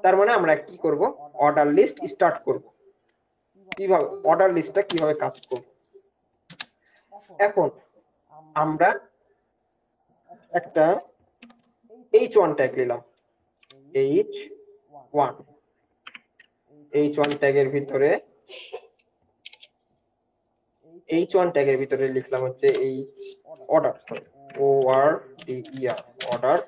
তার মানে আমরা কি করব? অর্ডার লিস্ট স্টার্ট করব। কীভাবে অর্ডার লিস্টটা কীভাবে কাজ করব? এখন আমরা একটা এইচ ওয়ান ট্যাগ নিলাম। এইচ ওয়ান এইচ ওয়ান ট্যাগের ভিতরে এইচ ওয়ান ট্যাগের ভিতরে লিখলাম হচ্ছে H order O R D E R order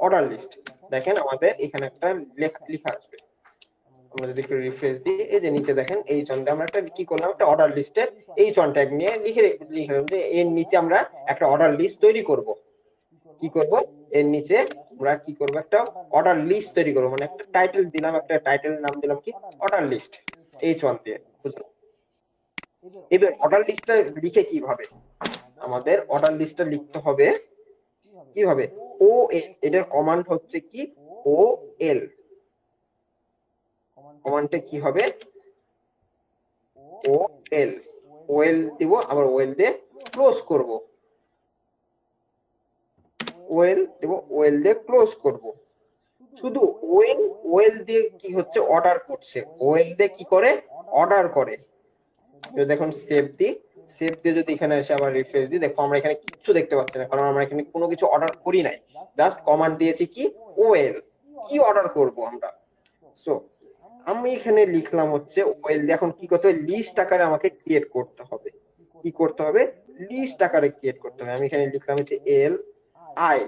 order list দেখেন আমাদের এখানে একটা লেখা লেখা আসবে। আমরা যদি একটু রিফ্রেশ দিই, এই যে নিচে দেখেন, এই চন্ডে আমরা একটা কি করলাম, একটা অর্ডার লিস্টের এই চন ট্যাগ নিয়ে লিখে লিখলাম যে এর নিচে আমরা একটা অর্ডার লিস্ট তৈরি করব। কি করব? এর নিচে আমরা কি করব? একটা অর্ডার লিস্ট তৈরি করব। মানে একটা টাইটেল দিলাম, একটা টাইটেল নাম দিলাম কি? অর্ডার লিস্ট এই চন দিয়ে বুঝলাম এবার অর্ডার লিস্টটা লিখে কীভাবে? আমাদের অর্ডার লিস্টটা লিখতে হবে কীভাবে? ও এল এটার কমান্ড হচ্ছে কি? ও এল কমান্ডটা কি হবে? ও এল ওয়েল দিব, আবার ওয়েল দিয়ে ক্লোজ করব। ওয়েল দেব ওয়েল দিয়ে ক্লোজ করব। শুধু ওয়েল ওয়েল দিয়ে কি হচ্ছে? অর্ডার করছে। ওয়েল দিয়ে কি করে? অর্ডার করে। যদি এখন সেভ দি সেভ দিয়ে যদি এখানে এসে আবার রিফ্রেশ দিই, দেখো আমরা এখানে কিছু দেখতে পাচ্ছি না, কারণ আমরা এখানে কোনো কিছু অর্ডার করি নাই। জাস্ট কমান্ড দিয়েছি কি? ওয়েল কি অর্ডার করব আমরা? সো আমি এখানে লিখলাম হচ্ছে ওয়েল এখন কি করতে হবে? লিস্ট আকারে আমাকে ক্রিয়েট করতে হবে। কি করতে হবে? লিস্ট আকারে ক্রিয়েট করতে হবে। আমি এখানে লিখলাম হচ্ছে এল আই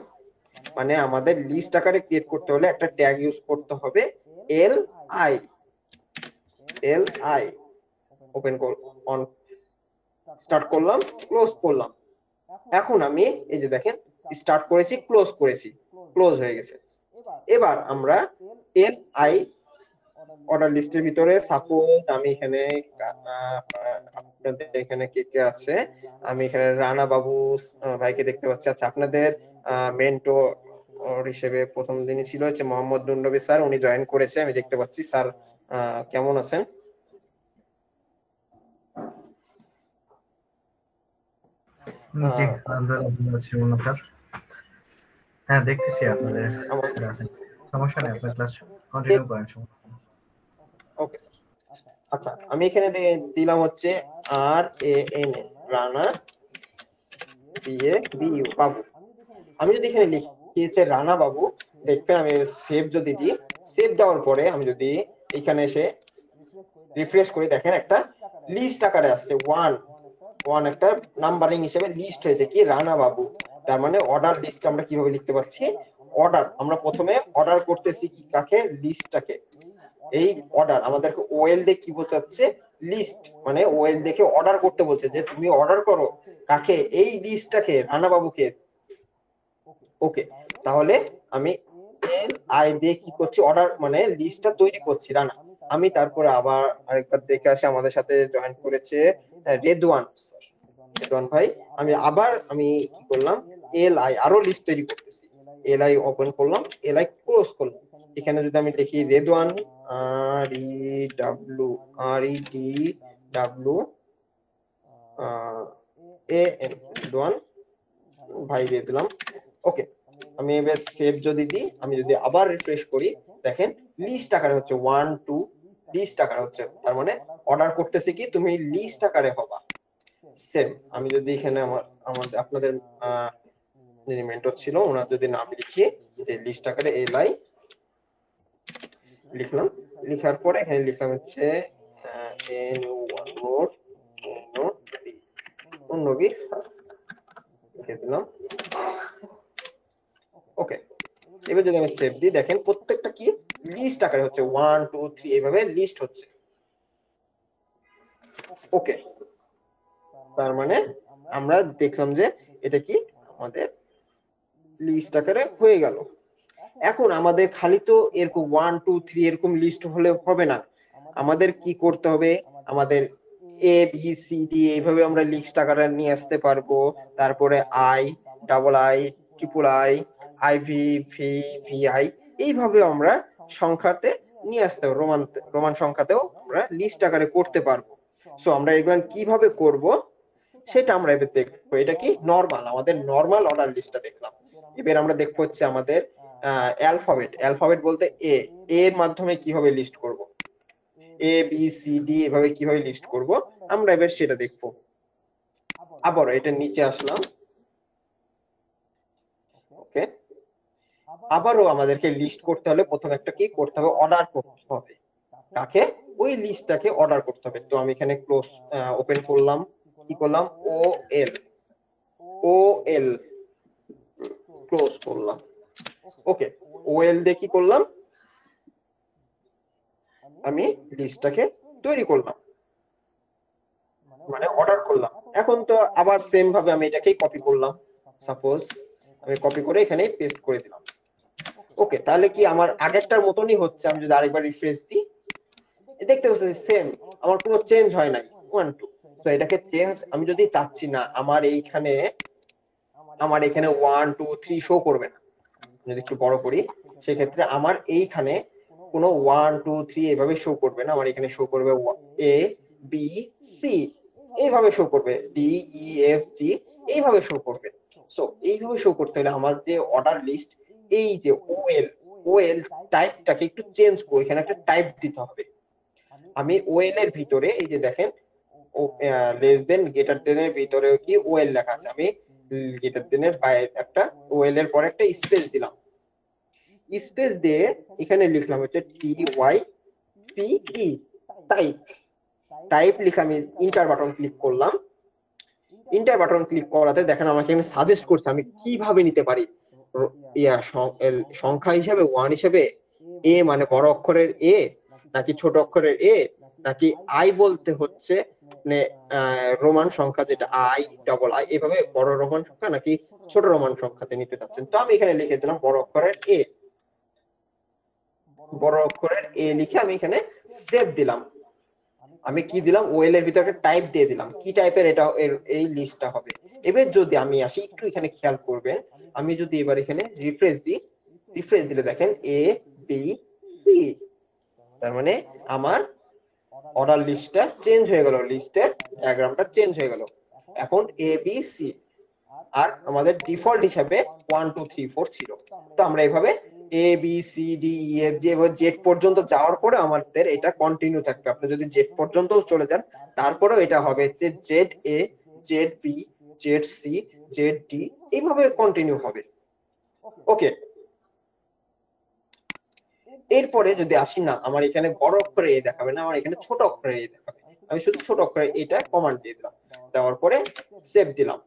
মানে আমাদের লিস্ট আকারে ক্রিয়েট করতে হলে একটা ট্যাগ ইউজ করতে হবে L I L I open on start করলাম ক্লোজ করলাম। এখন আমি এই যে দেখেন স্টার্ট করেছি ক্লোজ করেছি ক্লোজ হয়ে গেছে। এবার আমরা এল আই অর্ডার লিস্টের ভিতরে সাপোজ আমি এখানে আপনাদের এখানে কে কে আছে? আমি এখানে রানা বাবু ভাইকে দেখতে পাচ্ছি। আচ্ছা আপনাদের মেন্টর হিসেবে প্রথম দিনই ছিল হচ্ছে মোহাম্মদ দুন্নবী স্যার, উনি জয়েন করেছে, আমি দেখতে পাচ্ছি। স্যার কেমন আছেন? জি আলহামদুলিল্লাহ ভালো আছি স্যার হ্যাঁ দেখতেছি আপনাদের সমস্যা নেই আপনার ক্লাস কন্টিনিউ করেন ওকে স্যার আচ্ছা আমি এখানে দিলাম হচ্ছে R A N Rana B A Babu. আমি যদি এখানে লিখি হচ্ছে রানা বাবু দেখবেন আমি সেভ যদি দিই সেভ দেওয়ার পরে আমি যদি এখানে এসে রিফ্রেশ করি দেখেন একটা লিস্ট আকারে আসছে ওয়ান ওয়ান একটা নাম্বারিং হিসেবে লিস্ট হয়েছে কি? রানা বাবু। তার মানে অর্ডার লিস্ট আমরা কীভাবে লিখতে পারছি? অর্ডার আমরা প্রথমে অর্ডার করতেছি কি কাকে? লিস্টটাকে এই অর্ডার আমাদেরকে ওয়েল দিয়ে কি বোঝাচ্ছে? লিস্ট মানে ওয়েল দেখে অর্ডার করতে বলছে যে, তুমি অর্ডার করো কাকে? এই লিস্টটাকে রানা বাবুকে। ওকে তাহলে আমি এল আই দিয়ে কি করছি? অর্ডার মানে লিস্টটা তৈরি করছি, রানা। আমি তারপরে আবার আরেকবার দেখে আসি আমাদের সাথে জয়েন করেছে রেদওয়ান রেদওয়ান ভাই, আমি আবার আমি কি করলাম এল আই আরও লিস্ট তৈরি করতেছি। এল আই ওপেন করলাম এল আই ক্লোজ করলাম। এখানে যদি আমি লিখি Redwan R E W R E D W A N Redwan ভাই দিয়ে দিলাম। ওকে আমি এবার সেভ যদি দিই, আমি যদি আবার রিফ্রেশ করি, দেখেন লিস্ট আকারে হচ্ছে ওয়ান টু লিস্ট আকারে হচ্ছে, তার মানে অর্ডার করতেছি কি, তুমি লিস্ট আকারে হবা। সেম আমি যদি এখানে আমার আমাদের আপনাদের যিনি মেন্টর ছিল, ওনার যদি নাম লিখি, যে লিস্ট আকারে এলাই লিখলাম, লিখার পরে এখানে লিখলাম হচ্ছে এন ওয়ান নোট নোট লিখে দিলাম। ওকে এবার যদি আমি সেভ দিই, দেখেন প্রত্যেকটা কি? লিস্ট আকারে হচ্ছে ওয়ান টু থ্রি এইভাবে লিস্ট হচ্ছে। ওকে তার মানে আমরা দেখলাম যে এটা কি? আমাদের লিস্ট আকারে হয়ে গেল। এখন আমাদের খালি তো এরকম ওয়ান টু থ্রি এরকম লিস্ট হলে হবে না। আমাদের কি করতে হবে? আমাদের এ বি সি ডি এইভাবে আমরা লিস্ট আকারে নিয়ে আসতে পারব। তারপরে I double I triple I I V এইভাবে আমরা সংখ্যাতে নিয়ে আসতে পারব, রোমান রোমান সংখ্যাতেও আমরা লিস্ট আকারে করতে পারব। সো আমরা এগুলো কীভাবে করব? সেটা আমরা এবার দেখব। এটা কি নর্মাল আমাদের নর্মাল অর্ডার লিস্টটা দেখলাম। এবার আমরা দেখব হচ্ছে আমাদের অ্যালফাবেট অ্যালফাবেট বলতে এ এর মাধ্যমে কীভাবে লিস্ট করব? এ বি সি ডি এভাবে কীভাবে লিস্ট করব? আমরা এবার সেটা দেখব। আবার এটা নিচে আসলাম ওকে আবারও আমাদেরকে লিস্ট করতে হলে প্রথমে একটা কি করতে হবে? অর্ডার করতে হবে। কাকে? ওই লিস্টটাকে অর্ডার করতে হবে। তো আমি এখানে ক্লোজ ওপেন করলাম। কি করলাম? ও এল ও এল ক্লোজ করলাম। ওকে ও এল দিয়ে কি করলাম? আমি লিস্টটাকে তৈরি করলাম। মানে অর্ডার করলাম। এখন তো আবার সেম ভাবে আমি এটাকেই কপি করলাম। সাপোজ আমি কপি করে এখানে পেস্ট করে দিলাম। ওকে তাহলে কি আমার আগেরটার মতনই হচ্ছে, আমি যদি আরেকবার রিফ্রেশ দিই? দেখতে পাচ্ছি সেম আমার কোনো চেঞ্জ হয় নাই। ওয়ান টু তো এটাকে চেঞ্জ আমি যদি চাচ্ছি না, আমার এইখানে, আমার এখানে ওয়ান টু থ্রি শো করবে না। যদি একটু বড় করি, সেক্ষেত্রে আমার এইখানে কোনো ওয়ান টু থ্রি এভাবে শো করবে না। আমার এখানে শো করবে এ বি সি এইভাবে শো করবে। ডি ই এফ জি এইভাবে শো করবে। সো এইভাবে শো করতে হলে আমার যে অর্ডার লিস্ট এই যে ওয়েল ওয়েল টাইপটাকে একটু চেঞ্জ করে, এখানে একটা টাইপ দিতে হবে। আমি ওএল এর ভিতরে, এই যে দেখেন লেস দেন গেটার দেন এর ভিতরে কি ওয়েল লেখা আছে? আমি গেটার দেন এর বাইরে একটা ওএল এর পরে একটা স্পেস দিলাম। স্পেস দিয়ে এখানে লিখলাম হচ্ছে T Y P E type type লিখে আমি ইন্টার বাটন ক্লিক করলাম। ইন্টার বাটন ক্লিক করাতে দেখেন আমাকে এখানে সাজেস্ট করছে আমি কীভাবে নিতে পারি। ইয়া সংখ্যা হিসাবে ওয়ান হিসাবে এ মানে বড় অক্ষরের এ নাকি ছোট অক্ষরের এ নাকি আই বলতে হচ্ছে মানে রোমান সংখ্যা যেটা আই ডবল আই এভাবে বড় রোমান সংখ্যা নাকি ছোট রোমান সংখ্যাতে নিতে চাচ্ছেন। তো আমি এখানে লিখে দিলাম বড় অক্ষরের এ। বড় অক্ষরের এ লিখে আমি এখানে সেভ দিলাম। আমি কি দিলাম? ওয়েল এর ভিতরে টাইপ দিয়ে দিলাম। কি টাইপের এটা এর- এই লিস্টটা হবে? এবার যদি আমি আসি একটু এখানে খেয়াল করবেন আমি যদি এবার এখানে রিফ্রেশ দিই রিফ্রেশ দিলে দেখেন এ বি সি তার মানে আমার অর্ডার লিস্টটা চেঞ্জ হয়ে গেল লিস্টের ডায়াগ্রামটা চেঞ্জ হয়ে গেল। এখন এ বি সি আর আমাদের ডিফল্ট হিসাবে ওয়ান টু থ্রি ফোর ছিল। তো আমরা এইভাবে A B C D E F G এবার জেড পর্যন্ত যাওয়ার পরে আমাদের এটা কন্টিনিউ থাকবে। আপনি যদি জেড পর্যন্ত চলে যান, তারপরেও এটা হবে যে Z A Z B Z C Z D এইভাবে কন্টিনিউ হবে। ওকে এরপরে যদি আসি, না, আমার এখানে বড় অক্ষরে এ দেখাবে না, আমার এখানে ছোট অক্ষরে এ দেখাবে। আমি শুধু ছোট অক্ষরে এটা কমান্ড দিয়ে দিলাম। দেওয়ার পরে সেভ দিলাম।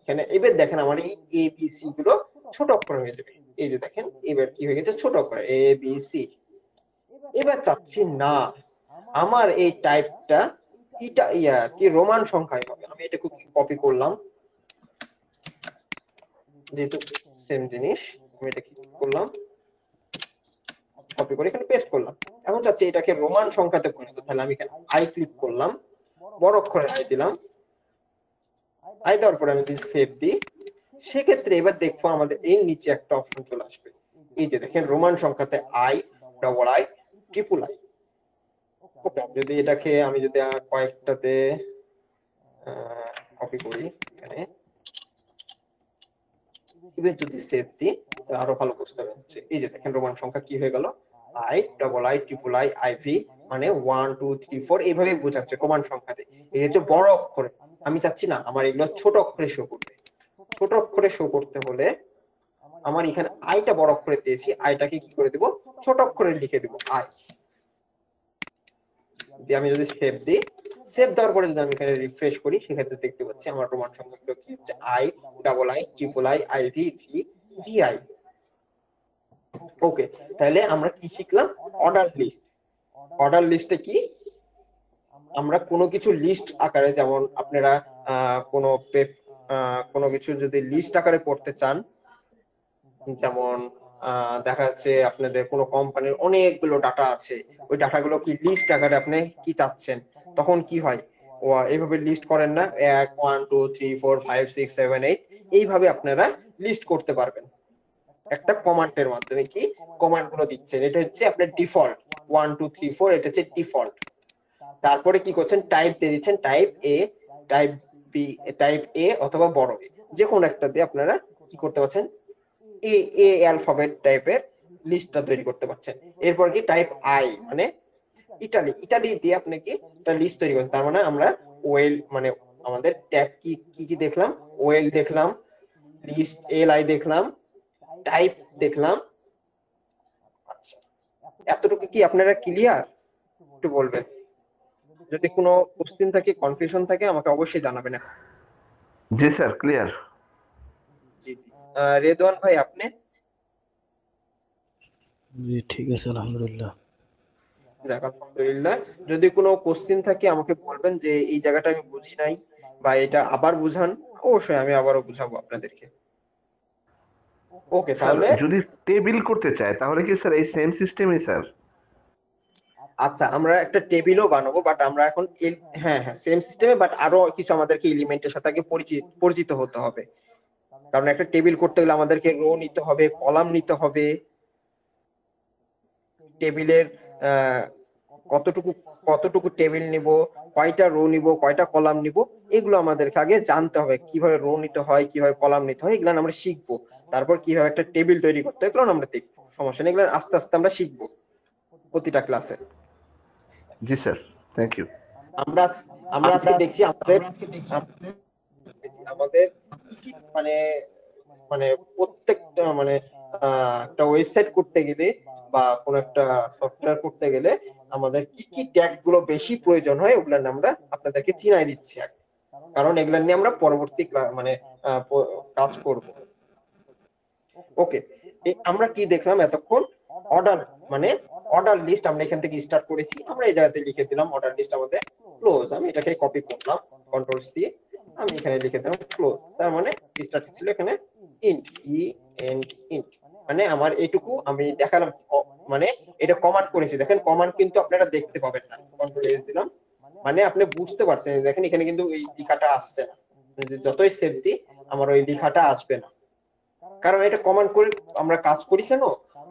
এখানে এবার দেখেন আমার এই এ বি সি গুলো ছোট অক্ষরে হয়ে যাবে। এই যে দেখেন, এবার কি হয়ে গেছে? ছোট অক্ষরে এ বি সি এবার চাচ্ছি, না, আমার এই টাইপটা ইটা, ইয়া, কি রোমান সংখ্যায় হবে? আমি এটা কপি করলাম। যেহেতু সেম জিনিস আমি এটা কি করলাম? কপি করে এখানে পেস্ট করলাম। এখন চাচ্ছি এটাকে রোমান সংখ্যাতে পরিণত তাহলে আমি এখানে আই ক্লিক করলাম। বড় অক্ষরে আই দিলাম। আই দেওয়ার পরে আমি যদি সেভ দিই সেক্ষেত্রে এবার দেখব আমাদের এর নিচে একটা অপশন চলে আসবে। এই যে দেখেন Roman সংখ্যাতে I double I triple I okay যদি এটাকে আমি যদি কয়েকটাতে কপি করি এখানে। এবার যদি সেভ দিই আরও ভালো বুঝতে পারবে এই যে দেখেন রোমান সংখ্যা কি হয়ে গেল? I double I triple I I V মানে ওয়ান টু থ্রি ফোর এইভাবে বোঝাচ্ছে কমান্ড সংখ্যাতে। এটা হচ্ছে বড় অক্ষরে। আমি চাচ্ছি না, আমার এগুলো ছোট অক্ষরে শো করতে। ছোট অক্ষরে শো করতে হলে আমার এখানে আইটা বড় অক্ষরে দিয়েছি আইটাকে কি করে দেব? ছোট অক্ষরে লিখে দেব আই দিয়ে আমি যদি সেভ দিই সেভ দেওয়ার পরে যদি আমি এখানে রিফ্রেশ করি, সেক্ষেত্রে দেখতে পাচ্ছি আমার প্রমাণ সংখ্যাগুলো কি হচ্ছে I double I triple I I V V V I okay তাহলে আমরা কি শিখলাম? অর্ডার লিস্ট অর্ডার লিস্টে কি? আমরা কোনো কিছু লিস্ট আকারে যেমন আপনারা কোনো কোনো কিছু যদি লিস্ট আকারে করতে চান, যেমন দেখা যাচ্ছে আপনাদের কোনো কোম্পানির অনেকগুলো ডাটা আছে। ওই ডাটাগুলো কি লিস্ট আকারে আপনি কি চাচ্ছেন? তখন কি হয়? ও এইভাবে লিস্ট করেন না। এক one two three four five six seven eight এইভাবে আপনারা লিস্ট করতে পারবেন। একটা কমান্ডের মাধ্যমে কি? কমান্ডগুলো দিচ্ছেন। এটা হচ্ছে আপনার default one two three four এটা হচ্ছে ডিফল্ট তারপরে কি করছেন? টাইপ দিয়ে দিচ্ছেন। Type A type B type A অথবা বড় এ যে কোনো একটা দিয়ে আপনারা কি করতে পারছেন? এ এ অ্যালফাবেট টাইপের লিস্টটা তৈরি করতে পারছেন। এরপর কি? টাইপ আই মানে ইটালি ইটালি দিয়ে আপনি কি একটা লিস্ট তৈরি করছেন তার মানে আমরা ওয়েল মানে আমাদের ট্যাগ কি কি কি দেখলাম? ওয়েল দেখলাম লিস্ট এল আই দেখলাম টাইপ দেখলাম। আচ্ছা এতটুকু কি আপনারা ক্লিয়ার একটু বলবেন। যদি কোনো কোশ্চেন থাকে কনফিউশন থাকে আমাকে অবশ্যই জানাবেন। জি স্যার ক্লিয়ার জি জি। রেদওয়ান ভাই আপনি? জি ঠিক আছে আলহামদুলিল্লাহ। যাক আলহামদুলিল্লাহ যদি কোনো কোশ্চেন থাকে আমাকে বলবেন যে এই জায়গাটা আমি বুঝি নাই বা এটা আবার বুঝান অবশ্যই আমি আবারও বুঝাবো আপনাদেরকে। ওকে তাহলে যদি টেবিল করতে চায় তাহলে কি স্যার এই সেম সিস্টেমই স্যার আচ্ছা আমরা একটা টেবিলও বানাবো বাট আমরা এখন হ্যাঁ হ্যাঁ সেম সিস্টেমে বাট আরও কিছু আমাদেরকে এলিমেন্টের সাথে আগে পরিচিত পরিচিত হতে হবে। কারণ একটা টেবিল করতে গেলে আমাদেরকে রো নিতে হবে কলাম নিতে হবে। টেবিলের কতটুকু কতটুকু টেবিল নিব কয়টা রো নিব কয়টা কলাম নিব এগুলো আমাদেরকে আগে জানতে হবে। কীভাবে রো নিতে হয় কীভাবে কলাম নিতে হয় এগুলো আমরা শিখব। তারপর কীভাবে একটা টেবিল তৈরি করতে হয় এগুলো আমরা দেখব। সমস্যা নেই এগুলো আস্তে আস্তে আমরা শিখব প্রতিটা ক্লাসে জি স্যার থ্যাংক ইউ আমরা আমরা আজকে দেখছি আমাদের আমাদের মানে মানে প্রত্যেকটা মানে একটা ওয়েবসাইট করতে গেলে বা কোন একটা সফটওয়্যার করতে গেলে আমাদের কি কি ট্যাগগুলো বেশি প্রয়োজন হয়, ওগুলো আমরা আপনাদেরকে চিনাই দিচ্ছি কারণ এগুলো নিয়ে আমরা পরবর্তী মানে কাজ করব। ওকে আমরা কি দেখলাম এতক্ষণ? অর্ডার মানে অর্ডার লিস্ট আমরা এখান থেকে স্টার্ট করেছি। আমরা এই জায়গাতে লিখে দিলাম অর্ডার লিস্ট আমাদের ক্লোজ আমি এটাকে কপি করলাম কন্ট্রোল সি আমি এখানে লিখে দিলাম ক্লোজ তার মানে স্টার্ট ছিল এখানে ইন্ট ই এন্ড ইন্ট মানে আমার এইটুকু আমি দেখালাম মানে এটা কমান্ড করেছি। দেখেন কমান্ড কিন্তু আপনারা দেখতে পাবেন না। কন্ট্রোল এস দিলাম। মানে আপনি বুঝতে পারছেন, দেখেন এখানে কিন্তু এই লেখাটা আসছে না। যদি যতই সেভ দিই, আমার ওই লেখাটা আসবে না। কারণ এটা কমান্ড করে আমরা কাজ করি কেন?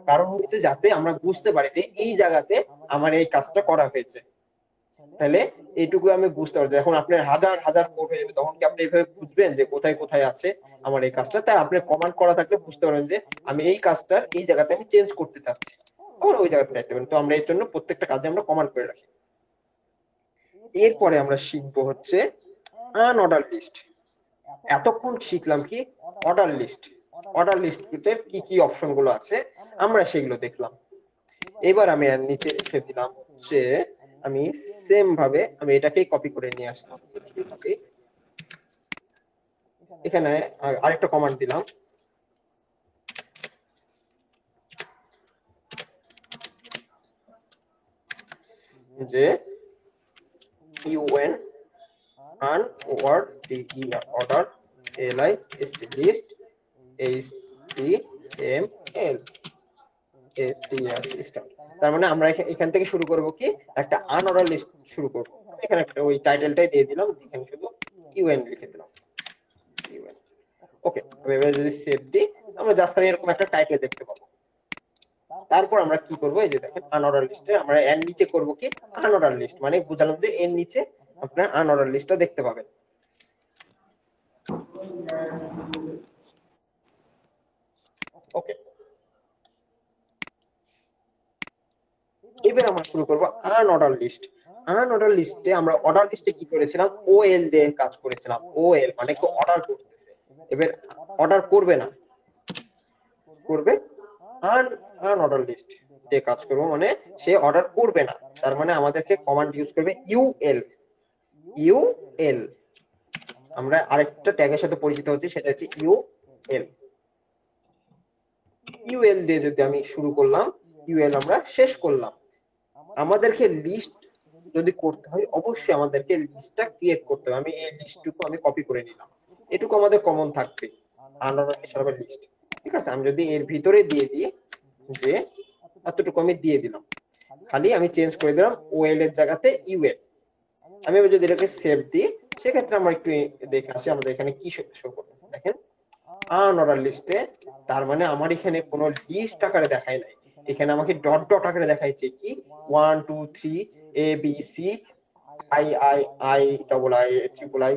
কারণ হচ্ছে যাতে আমরা বুঝতে পারি যে এই জায়গাতে আমার এই কাজটা করা হয়েছে। তাহলে এইটুকু আমি বুঝতে পারছি এখন আপনার হাজার হাজার কোড হয়ে যাবে, তখন কি আপনি এইভাবে বুঝবেন যে কোথায় কোথায় আছে আমার এই কাজটা? তাই আপনি কমান্ড করা থাকলে বুঝতে পারবেন যে আমি এই কাজটা এই জায়গাতে আমি চেঞ্জ করতে চাচ্ছি। তখন ওই জায়গাতে যাইতে পারেন। তো আমরা এর জন্য প্রত্যেকটা কাজে আমরা কমান্ড করে রাখি। এরপরে আমরা শিখব হচ্ছে আনঅর্ডার লিস্ট এতক্ষণ শিখলাম কি? অর্ডার লিস্ট অর্ডার লিস্টের কি কি অপশনগুলো আছে? আমরা সেগুলো দেখলাম। এবার আমি নিচে লিখে দিলাম যে আমি সেম ভাবে আমি এটাকেই কপি করে নিয়ে আসলাম। এখানে আরেকটা কমান্ড দিলাম। যে UN un word E order L I S T list H T M L তার মানে আমরা এখান থেকে শুরু করব কি? একটা লিস্ট শুরু করব। এখানে একটা ওই টাইটেলটাই দিয়ে দিলাম, এখানে শুধু ইউএন লিখে দিলাম। ইউএন ওকে এবার যদি সেভ দিই, আমরা জাস্ট এরকম একটা টাইটেল দেখতে পাবো। তারপর আমরা কি করব? এই যে দেখেন আনঅর্ডার লিস্টে আমরা এর নিচে করব কি? আনঅর্ডার লিস্ট মানে বুঝালাম যে এর নিচে আপনার আনঅর্ডার লিস্টটা দেখতে পাবেন। ওকে এবার আমরা শুরু করব un order list un order লিস্টে আমরা অর্ডার লিস্টে কি করেছিলাম? ও এল দিয়ে কাজ করেছিলাম। ও এল মানে কেউ অর্ডার করতেছে। এবার অর্ডার করবে না। করবে? আন আন অর্ডার লিস্ট দিয়ে কাজ করব মানে সে অর্ডার করবে না। তার মানে আমাদেরকে কমান্ড ইউজ করবে ইউএল ইউএল আমরা আরেকটা ট্যাগের সাথে পরিচিত হচ্ছি, সেটা হচ্ছে ইউএল ইউএল দিয়ে যদি আমি শুরু করলাম ইউএল আমরা শেষ করলাম। আমাদেরকে লিস্ট যদি করতে হয়, অবশ্যই আমাদেরকে লিস্টটা ক্রিয়েট করতে হবে। আমি এই লিস্টটুকু আমি কপি করে নিলাম। এটুকু আমাদের কমন থাকবে। আন্ডার লিস্ট ঠিক আছে? আমি যদি এর ভিতরে দিয়ে দিই যে, এতটুকু আমি দিয়ে দিলাম। খালি আমি চেঞ্জ করে দিলাম ওএল এর জায়গাতে ইউএল আমি যদি এটাকে সেভ দিই, সেক্ষেত্রে আমরা একটু দেখে আসি আমাদের এখানে কি শো করতেছে। দেখেন আন অর্ডার লিস্টে তার মানে আমার এখানে কোনো লিস্ট আকারে দেখায় নাই। এখানে আমাকে ডট ডট আকারে দেখাইছে কি? One two three A B C I I I double I triple I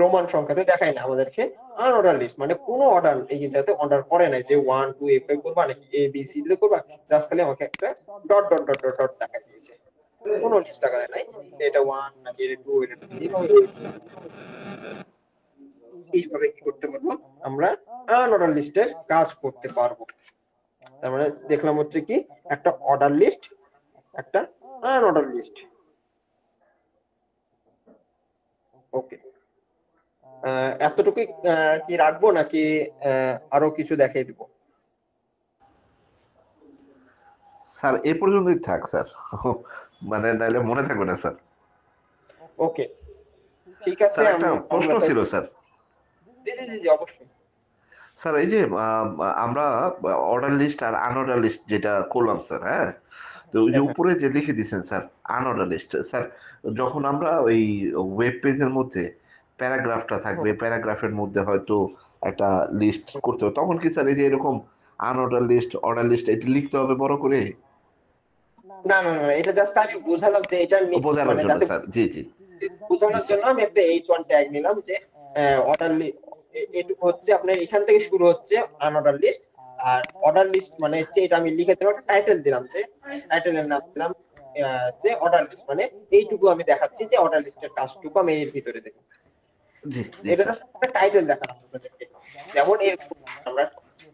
Roman সংখ্যাতে দেখায় না আমাদেরকে আন অর্ডার লিস্ট মানে কোনো অর্ডার এই যাতে অর্ডার করে নাই যে ওয়ান টু এ ফাইভ করবা নাকি এ বি সি দিলে করবা জাস্ট খালি আমাকে একটা dot dot dot dot dot দেখা দিয়েছে। কোনো লিস্ট আকারে নাই, এটা ওয়ান নাকি এটা টু এটা থ্রি এইভাবে কি করতে পারব? আমরা আন অর্ডার লিস্টের কাজ করতে পারব। তার মানে দেখলাম হচ্ছে কি একটা অর্ডার লিস্ট একটা অর্ডার লিস্ট ওকে এতটুকু কি রাখব নাকি আরও কিছু দেখাই দিব? স্যার এ পর্যন্তই থাক স্যার। মানে নাইলে মনে থাকবে না স্যার। ওকে ঠিক আছে একটা প্রশ্ন ছিল স্যার। জি জি জি, অবশ্যই। স্যার এই যে আমরা অর্ডার লিস্ট আর আনঅর্ডার লিস্ট যেটা করলাম স্যার হ্যাঁ? তো ওই যে হ্যাঁ। উপরে যে লিখে দিয়েছেন স্যার আনঅর্ডার লিস্ট স্যার যখন আমরা ওই ওয়েব পেজের মধ্যে প্যারাগ্রাফটা থাকবে প্যারাগ্রাফের মধ্যে হয়তো একটা লিস্ট করতে হবে তখন কি স্যার এই যে এরকম আনঅর্ডার লিস্ট অর্ডার লিস্ট এটা লিখতে হবে বড় করে? না না না এটা জাস্ট আমি বোঝালাম যে এটা বোঝানোর মানে জন্য স্যার জি জি। বোঝানোর জন্য আমি একটা এইচ ওয়ান ট্যাগ নিলাম যে অর্ডার এটুকু হচ্ছে আপনার এখান থেকে শুরু হচ্ছে আনঅর্ডার লিস্ট আর অর্ডার লিস্ট মানে হচ্ছে এটা আমি লিখে দিলাম টাইটেল দিলাম যে টাইটেলের নাম দিলাম যে অর্ডার লিস্ট মানে এইটুকু আমি দেখাচ্ছি যে অর্ডার লিস্টের কাজটুকু আমি এর ভিতরে দেখি। এটা একটা টাইটেল দেখালাম আপনাদেরকে। যেমন এর আমরা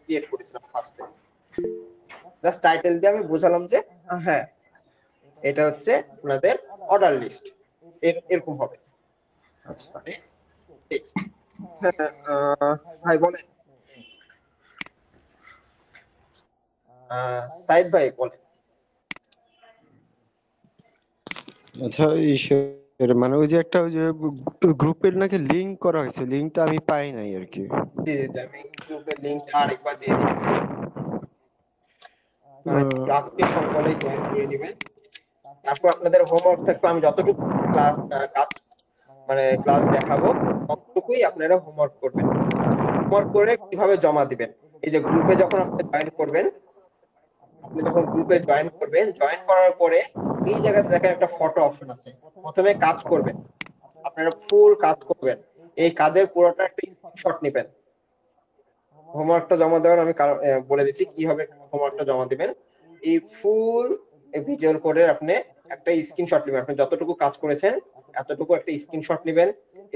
ক্রিয়েট করেছিলাম ফার্স্টে জাস্ট টাইটেল দিয়ে আমি বোঝালাম যে হ্যাঁ এটা হচ্ছে আপনাদের অর্ডার লিস্ট এরকম হবে। আচ্ছা। মানে। হ্যাঁ, ভাই বলেন। সাইদ ভাই বলেন। আচ্ছা মানে ওই যে একটা ওই যে গ্রুপের নাকি লিংক করা হয়েছে লিংকটা আমি পাই নাই আর কি। জি জি জি, আমি গ্রুপের লিঙ্কটা আরেকবার দিয়ে দিচ্ছি। আহ, আহ, আজকে সকালে জয়েন করে নেবেন। তারপর আপনাদের হোমওয়ার্ক থাকবে আমি যতটুকু ক্লাস কাজ মানে ক্লাস দেখাবো। ততটুকুই আপনারা হোমওয়ার্ক করবেন। হোমওয়ার্ক করে কীভাবে জমা দিবেন? এই যে গ্রুপে যখন আপনি জয়েন করবেন, আপনি যখন গ্রুপে জয়েন করবেন জয়েন করার পরে এই জায়গাতে দেখেন একটা ফটো অপশন আছে। প্রথমে কাজ করবেন। আপনারা ফুল কাজ করবেন। এই কাজের পুরোটা একটা স্ক্রিনশট নেবেন। হোমওয়ার্কটা জমা দেওয়ার আমি বলে দিচ্ছি কীভাবে হোমওয়ার্কটা জমা দিবেন। এই ফুল ভিজুয়াল কোডের আপনি একটা স্ক্রিনশট নেবেন। আপনি যতটুকু কাজ করেছেন এতটুকু একটা স্ক্রিনশট নেবেন।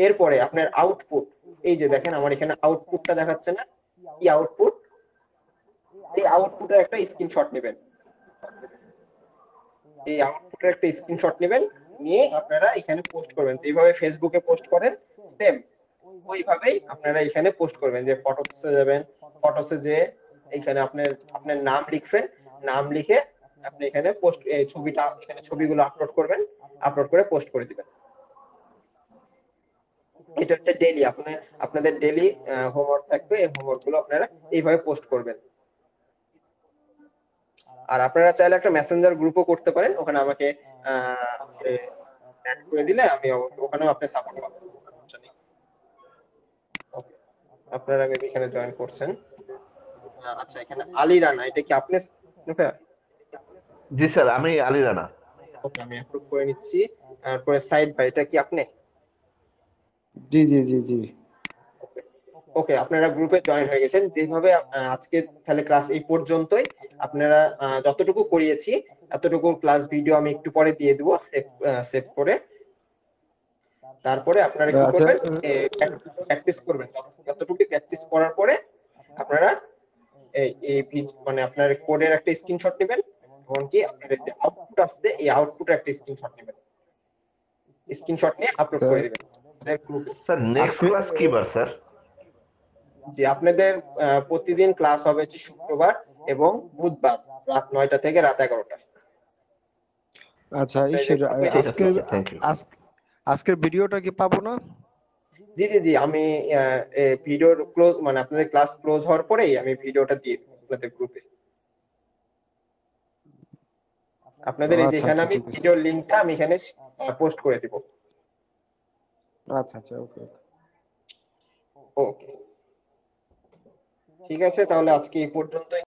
এরপরে আপনার আউটপুট এই যে দেখেন আমার এখানে আউটপুটটা দেখাচ্ছে না। কি আউটপুট এই আউটপুটের একটা স্ক্রিনশট নেবেন। এই আউটপুটের একটা স্ক্রিনশট নেবেন। নিয়ে আপনারা এখানে পোস্ট করবেন। এইভাবে ফেসবুকে পোস্ট করেন সেম ওইভাবেই আপনারা এখানে পোস্ট করবেন যে ফটোসে যাবেন ফটোসে যে এখানে আপনার আপনার নাম লিখবেন, নাম লিখে আপনি এখানে পোস্ট ছবিটা, এখানে ছবিগুলো আপলোড করবেন আপলোড করে পোস্ট করে দিবেন। এটা হচ্ছে ডেইলি আপনি আপনাদের ডেইলি হোমওয়ার্ক থাকবে এই হোমওয়ার্কগুলো আপনারা এইভাবে পোস্ট করবেন। আর আপনারা চাইলে একটা মেসেঞ্জার গ্রুপও করতে পারেন ওখানে আমাকে অ্যাড করে দিলে আমি ওখানেও আপনি সাপোর্ট পাবেন আপনারা মেবি এখানে জয়েন করছেন। আচ্ছা এখানে আলী রানা এটা কি আপনি জি স্যার আমি আলী রানা। ওকে আমি অ্যাপ্রুভ করে নিচ্ছি। তারপরে সাইড ভাই এটা কি আপনি? জি জি জি জি। ওকে আপনারা গ্রুপে জয়েন হয়ে গেছেন। যেভাবে আজকে তাহলে ক্লাস এই পর্যন্তই। আপনারা যতটুকু করিয়েছি এতটুকু ক্লাস ভিডিও আমি একটু পরে দিয়ে দেবো সেভ সেভ করে। তারপরে আপনারা কি আচ্ছা, করবেন প্র্যাকটিস করবেন। যতটুকু প্র্যাকটিস করার পরে আপনারা এই মানে আপনার কোডের একটা স্ক্রিনশট নেবেন এমনকি আপনার যে আউটপুট আসছে এই আউটপুটের একটা স্ক্রিনশট নেবেন। স্ক্রিনশট নিয়ে আপলোড করে দিবেন। আমাদের গ্রুপে স্যার নেক্সট ক্লাস কি বার স্যার? যে আপনাদের প্রতিদিন ক্লাস হবে হচ্ছে শুক্রবার এবং বুধবার রাত নয়টা থেকে রাত এগারোটা। আচ্ছা আছে আজকে আজকের ভিডিওটা কি পাবো না? জি জি জি আমি ভিডিওর ক্লোজ মানে আপনাদের ক্লাস ক্লোজ হওয়ার পরেই আমি ভিডিওটা দিয়ে দেবো আপনাদের গ্রুপে আপনাদের এই আচ্ছা, যেখানে আচ্ছা, আমি। ভিডিওর লিংকটা আমি এখানে পোস্ট করে দিব। আচ্ছা আচ্ছা ওকে ওকে। ঠিক আছে তাহলে আজকে এই পর্যন্তই।